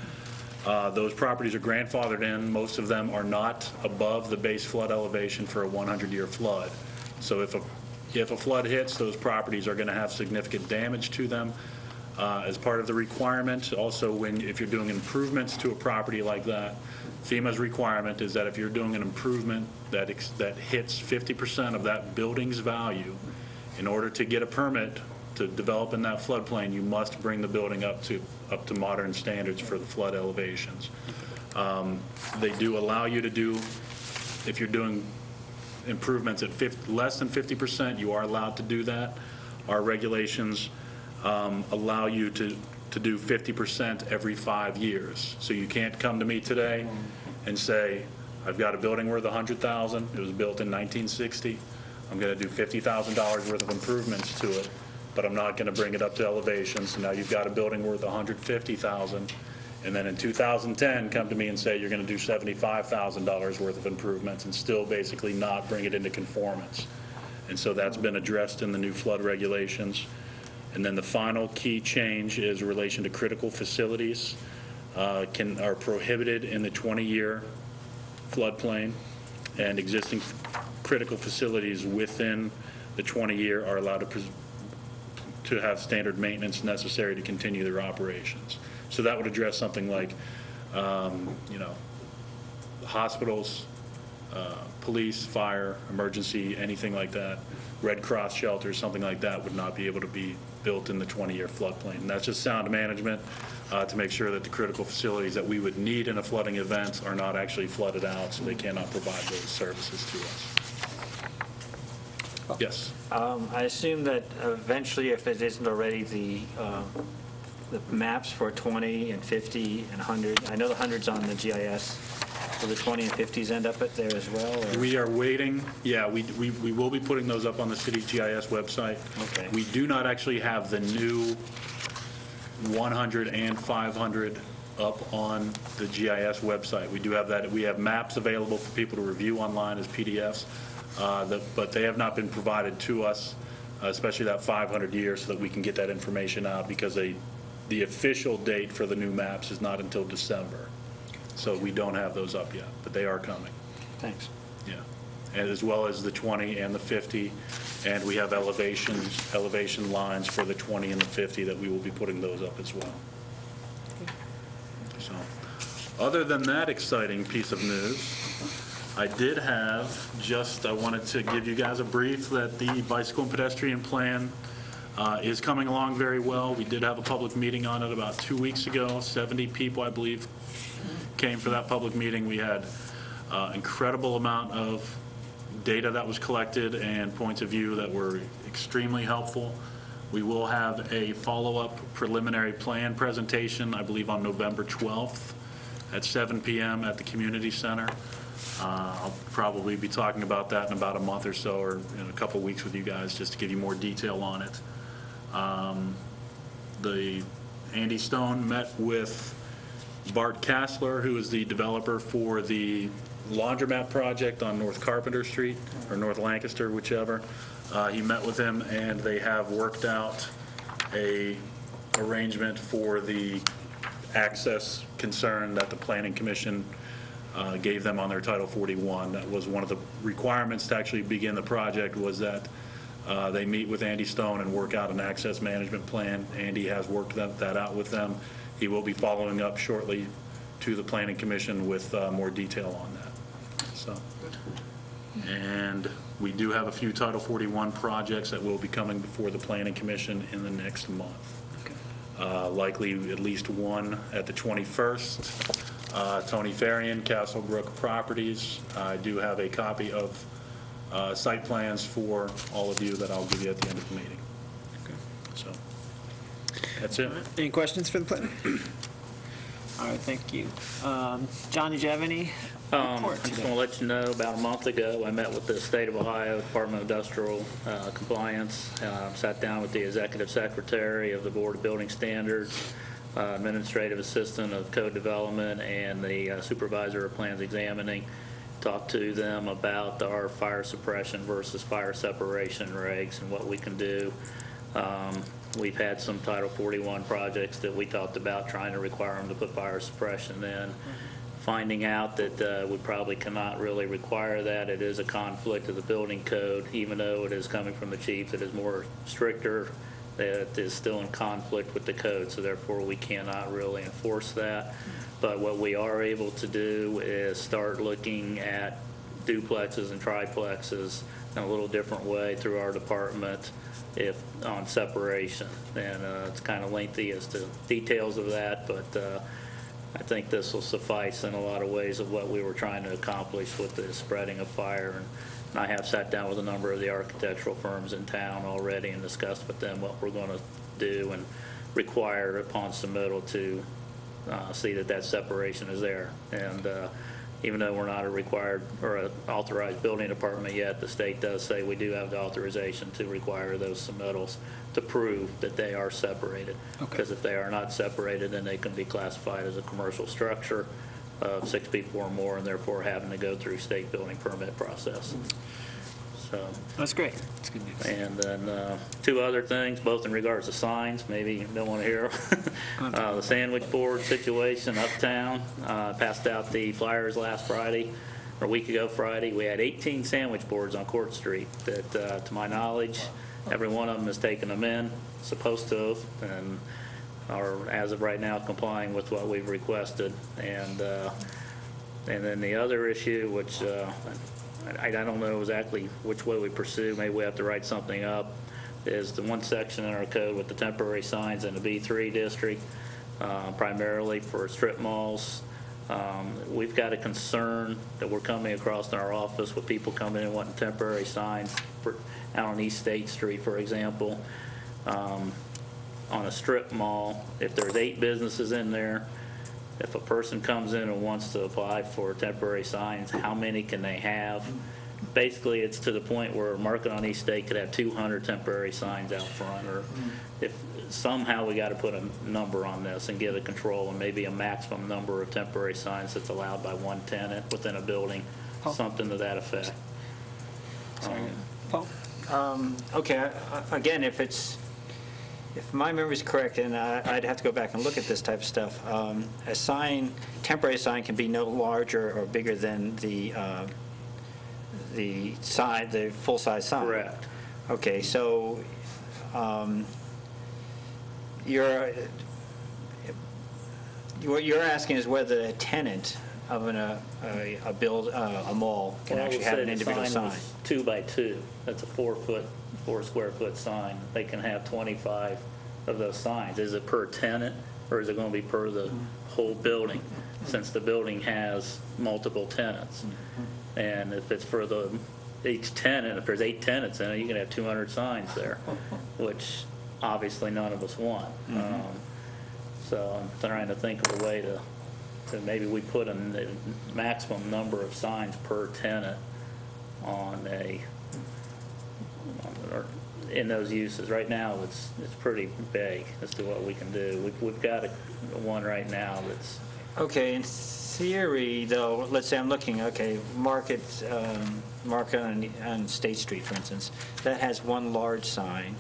Uh, Those properties are grandfathered in. Most of them are not above the base flood elevation for a 100-year flood. So if a, if a flood hits, those properties are going to have significant damage to them. Uh, As part of the requirement, also when, if you're doing improvements to a property like that, FEMA's requirement is that if you're doing an improvement that, ex- that hits 50% of that building's value, in order to get a permit to develop in that floodplain, you must bring the building up to, up to modern standards for the flood elevations. Um, They do allow you to do, if you're doing improvements at 50, less than 50%, you are allowed to do that. Our regulations um, allow you to, to do 50% every five years. So you can't come to me today and say, I've got a building worth 100,000, it was built in 1960, I'm going to do $50,000 worth of improvements to it, but I'm not going to bring it up to elevation, so now you've got a building worth 150,000, and then in 2010, come to me and say you're going to do $75,000 worth of improvements and still basically not bring it into conformance. And so that's been addressed in the new flood regulations. And then the final key change is relation to critical facilities uh, can, are prohibited in the 20-year floodplain, and existing critical facilities within the 20-year are allowed to, to have standard maintenance necessary to continue their operations. So that would address something like, um, you know, hospitals, uh, police, fire, emergency, anything like that, Red Cross shelters, something like that would not be able to be built in the 20-year floodplain. And that's just sound management uh, to make sure that the critical facilities that we would need in a flooding event are not actually flooded out, so they cannot provide those services to us. Yes. Um, I assume that eventually, if it isn't already, the, uh, the maps for 20 and 50 and 100, I know the 100's on the GIS, will the 20 and 50s end up at there as well? or- We are waiting, yeah, we, we we will be putting those up on the city GIS website. Okay. We do not actually have the new 100 and 500 up on the GIS website. We do have that, we have maps available for people to review online as PDFs, uh, the- but they have not been provided to us, uh, especially that 500 year, so that we can get that information out, because they, the official date for the new maps is not until December. So we don't have those up yet, but they are coming. Thanks. Yeah, and as well as the 20 and the 50, and we have elevations, elevation lines for the 20 and the 50 that we will be putting those up as well. So, other than that exciting piece of news, I did have, just, I wanted to give you guys a brief that the bicycle and pedestrian plan uh, is coming along very well. We did have a public meeting on it about two weeks ago. 70 people, I believe, came for that public meeting. We had uh, incredible amount of data that was collected and points of view that were extremely helpful. We will have a follow-up preliminary plan presentation, I believe, on November 12th at 7 PM at the community center. Uh, I'll probably be talking about that in about a month or so, or in a couple weeks with you guys, just to give you more detail on it. Um, The, Andy Stone met with Bart Kassler, who is the developer for the laundromat project on North Carpenter Street, or North Lancaster, whichever. Uh, He met with him, and they have worked out a arrangement for the access concern that the Planning Commission uh, gave them on their Title 41. That was one of the requirements to actually begin the project, was that uh, they meet with Andy Stone and work out an access management plan. Andy has worked that that out with them. He will be following up shortly to the planning commission with uh, more detail on that, so. And we do have a few Title 41 projects that will be coming before the planning commission in the next month. Uh, Likely at least one at the 21st. Uh, Tony Farian, Castle Brook Properties. I do have a copy of uh, site plans for all of you that I'll give you at the end of the meeting. Okay. So, that's it. Any questions for the planner? All right, thank you. Um, John, did you have any Um, report I just want to let you know, about a month ago, I met with the State of Ohio Department of Industrial uh, Compliance, uh, sat down with the Executive Secretary of the Board of Building Standards, uh, Administrative Assistant of Code Development, and the uh, Supervisor of Plans Examining, talked to them about our fire suppression versus fire separation regs and what we can do. Um, We've had some Title 41 projects that we talked about trying to require them to put fire suppression in finding out that uh, we probably cannot really require that. It is a conflict of the building code, even though it is coming from the chief, it is more stricter, that is still in conflict with the code, so therefore we cannot really enforce that. But what we are able to do is start looking at duplexes and triplexes in a little different way through our department if, on separation. And uh, it's kind of lengthy as to details of that, but uh, I think this will suffice in a lot of ways of what we were trying to accomplish with the spreading of fire. And I have sat down with a number of the architectural firms in town already and discussed with them what we're going to do and require upon submittal to uh, see that that separation is there. And uh, even though we're not a required or a authorized building department yet, the state does say we do have the authorization to require those submittals to prove that they are separated. Because if they are not separated, then they can be classified as a commercial structure of six people or more, and therefore having to go through state building permit process. So, That's great. That's good news. and then uh, two other things, both in regards to signs, maybe you don't want to hear. Uh, The sandwich board situation uptown, uh, passed out the flyers last Friday, or a week ago Friday. We had 18 sandwich boards on Court Street that, uh, to my knowledge, every one of them has taken them in, supposed to have, and are, as of right now, complying with what we've requested. And, uh, and then the other issue, which uh, I I don't know exactly which way we pursue, maybe we have to write something up, is the one section in our code with the temporary signs in the B3 district, uh, primarily for strip malls. Um, We've got a concern that we're coming across in our office with people coming in wanting temporary signs for- out on East State Street, for example. Um, On a strip mall, if there's eight businesses in there, if a person comes in and wants to apply for temporary signs, how many can they have? Basically, it's to the point where Market on East State could have 200 temporary signs out front, or if, somehow we got to put a number on this and get a control, and maybe a maximum number of temporary signs that's allowed by one tenant within a building, something to that effect. Um, Paul? Um, Okay, I- I- again, if it's, if my memory is correct, and I- I'd have to go back and look at this type of stuff, um, a sign, temporary sign can be no larger or bigger than the, uh, the sign, the full-size sign. Correct. Okay, so um, you're, what you're asking is whether a tenant of an, uh, a a build, uh, a mall can Well, actually have say an the individual sign. was Two by two, that's a four foot, four square foot sign. They can have 25 of those signs. Is it per tenant, or is it going to be per the whole building? Since the building has multiple tenants. And if it's for the, each tenant, if there's eight tenants in it, you can have 200 signs there, which obviously none of us want. Um, So I'm trying to think of a way to, to maybe we put a n- maximum number of signs per tenant on a, or in those uses. Right now, it's, it's pretty vague as to what we can do. We've, we've got a, one right now that's, Okay, in theory, though, let's say I'm looking, okay, Market, um, Market on, on State Street, for instance, that has one large sign,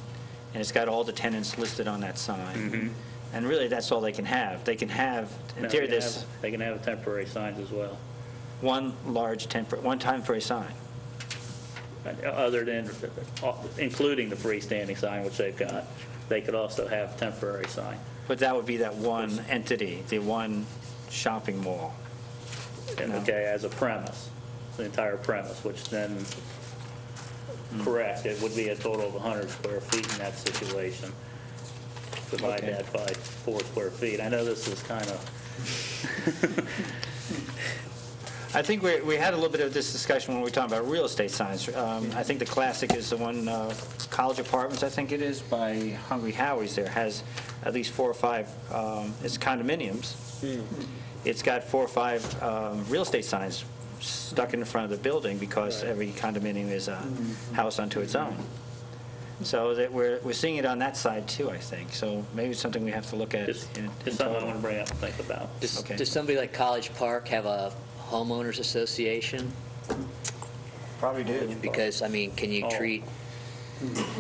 and it's got all the tenants listed on that sign. And really, that's all they can have. They can have, in no, theory, they can this, have- they can have temporary signs as well. one large temporary, one temporary sign. Uh, other than, uh, including the freestanding sign, which they've got, they could also have temporary sign. But that would be that one entity, the one shopping mall. No. Okay, as a premise, the entire premise, which then, correct, it would be a total of 100 square feet in that situation. Divide Okay. that by four square feet. I know this is kind of, I think we, we had a little bit of this discussion when we were talking about real estate signs. Um, I think the classic is the one, uh, College Apartments, I think it is, by Hungry Howie's there, has at least four or five, um, it's condominiums. It's got four or five um, real estate signs stuck in the front of the building because every condominium is a house unto its own. So that we're, we're seeing it on that side too, I think. So maybe it's something we have to look at. just in- in just something I total. want to bring up and think about. Does, Okay. does somebody like College Park have a homeowners association? Probably do. Because, I mean, can you Oh. treat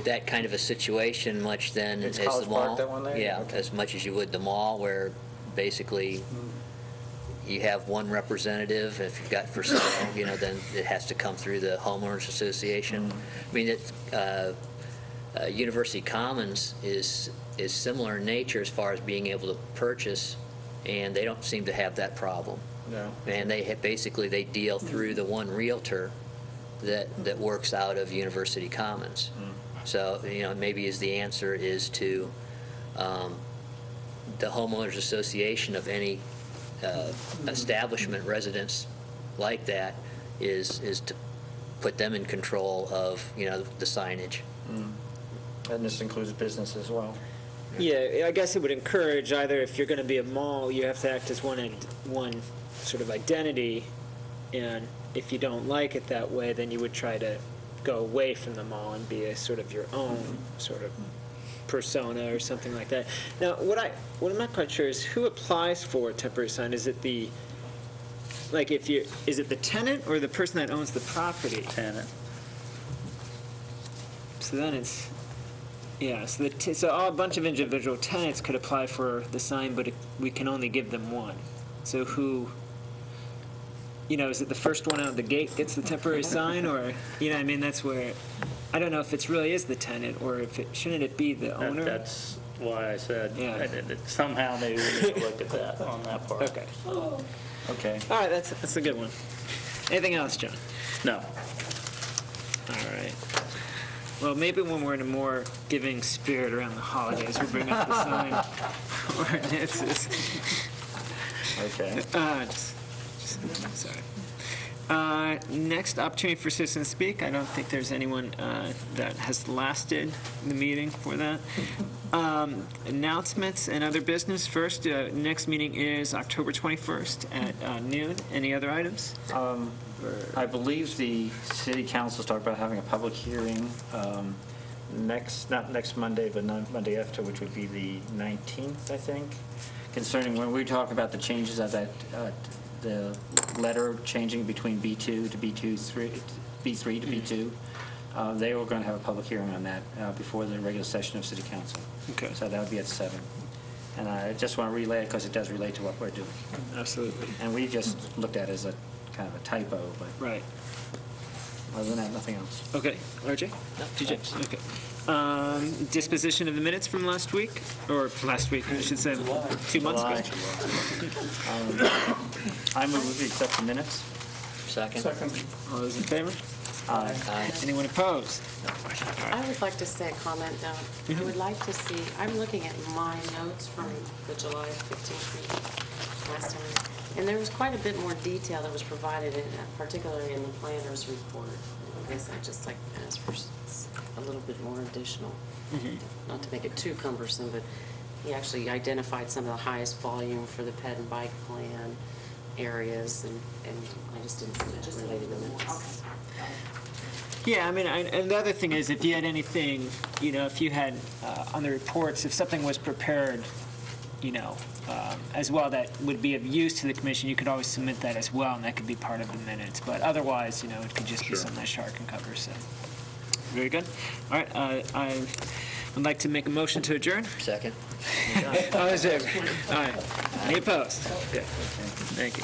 that kind of a situation much then It's as the College mall? Park, that one there? Yeah, Okay. as much as you would the mall, where basically you have one representative, if you've got for sale, you know, then it has to come through the homeowners association. I mean, it, uh, uh, University Commons is, is similar in nature as far as being able to purchase, and they don't seem to have that problem. No. And they, ha- basically, they deal through the one Realtor that, that works out of University Commons. So, you know, maybe is the answer is to um, the homeowners association of any uh, establishment, residence like that, is, is to put them in control of, you know, the signage. And this includes business as well. Yeah, I guess it would encourage either if you're going to be a mall, you have to act as one, one sort of identity, and if you don't like it that way, then you would try to go away from the mall and be a sort of your own sort of persona or something like that. Now, what I what I'm not quite sure is who applies for a temporary sign. Is it the like if you is it the tenant or the person that owns the property? Tenant. So then it's, yeah, so the, t- so a bunch of individual tenants could apply for the sign, but it- we can only give them one. So who, you know, is it the first one out of the gate gets the temporary sign, or, you know, I mean, that's where, I don't know if it's really is the tenant, or if it, shouldn't it be the That- owner? That's why I said, Yeah. that it- it- somehow maybe we need to look at that on that part. Okay. Oh. Okay. All right, that's, that's a good one. Anything else, John? No. All right. Well, maybe when we're in a more giving spirit around the holidays, we'll bring up the sign ordinances. Okay. Uh, just- just- Sorry. Uh, Next, opportunity for citizens to speak. I don't think there's anyone uh, that has lasted the meeting for that. Um, Announcements and other business. First, uh, next meeting is October 21st at uh, noon. Any other items? Um, I believe the city council's talked about having a public hearing um, next, not next Monday, but not Monday after, which would be the 19th, I think, concerning when we talk about the changes of that, uh, the letter changing between B2 to B2, 3 B3 to B2. Uh, They were going to have a public hearing on that uh, before the regular session of city council. Okay. So that would be at 7. And I just want to relay it because it does relate to what we're doing. Absolutely. And we just looked at it as a kind of a typo, but Right. other than that, nothing else. Okay. RJ? No, TJ? Okay. Um, Disposition of the minutes from last week, or last week, I should say, two months ago. I move we accept the minutes. Second? All those in favor? Aye. Aye. Anyone opposed? I would like to say a comment, though. I would like to see, I'm looking at my notes from the July 15th meeting last time, and there was quite a bit more detail that was provided, in- particularly in the planner's report. I guess I'd just like to ask for s- a little bit more additional, not to make it too cumbersome, but he actually identified some of the highest volume for the ped and bike plan areas, and and I just didn't see that related to minutes. Yeah, I mean, I- and the other thing is, if you had anything, you know, if you had, uh, on the reports, if something was prepared, you know, um, as well that would be of use to the commission, you could always submit that as well, and that could be part of the minutes. But otherwise, you know, it could just be something that Shar can cover, so. Very good. All right, uh, I would like to make a motion to adjourn. Second? All those in favor? All right. Any opposed? Good. Thank you.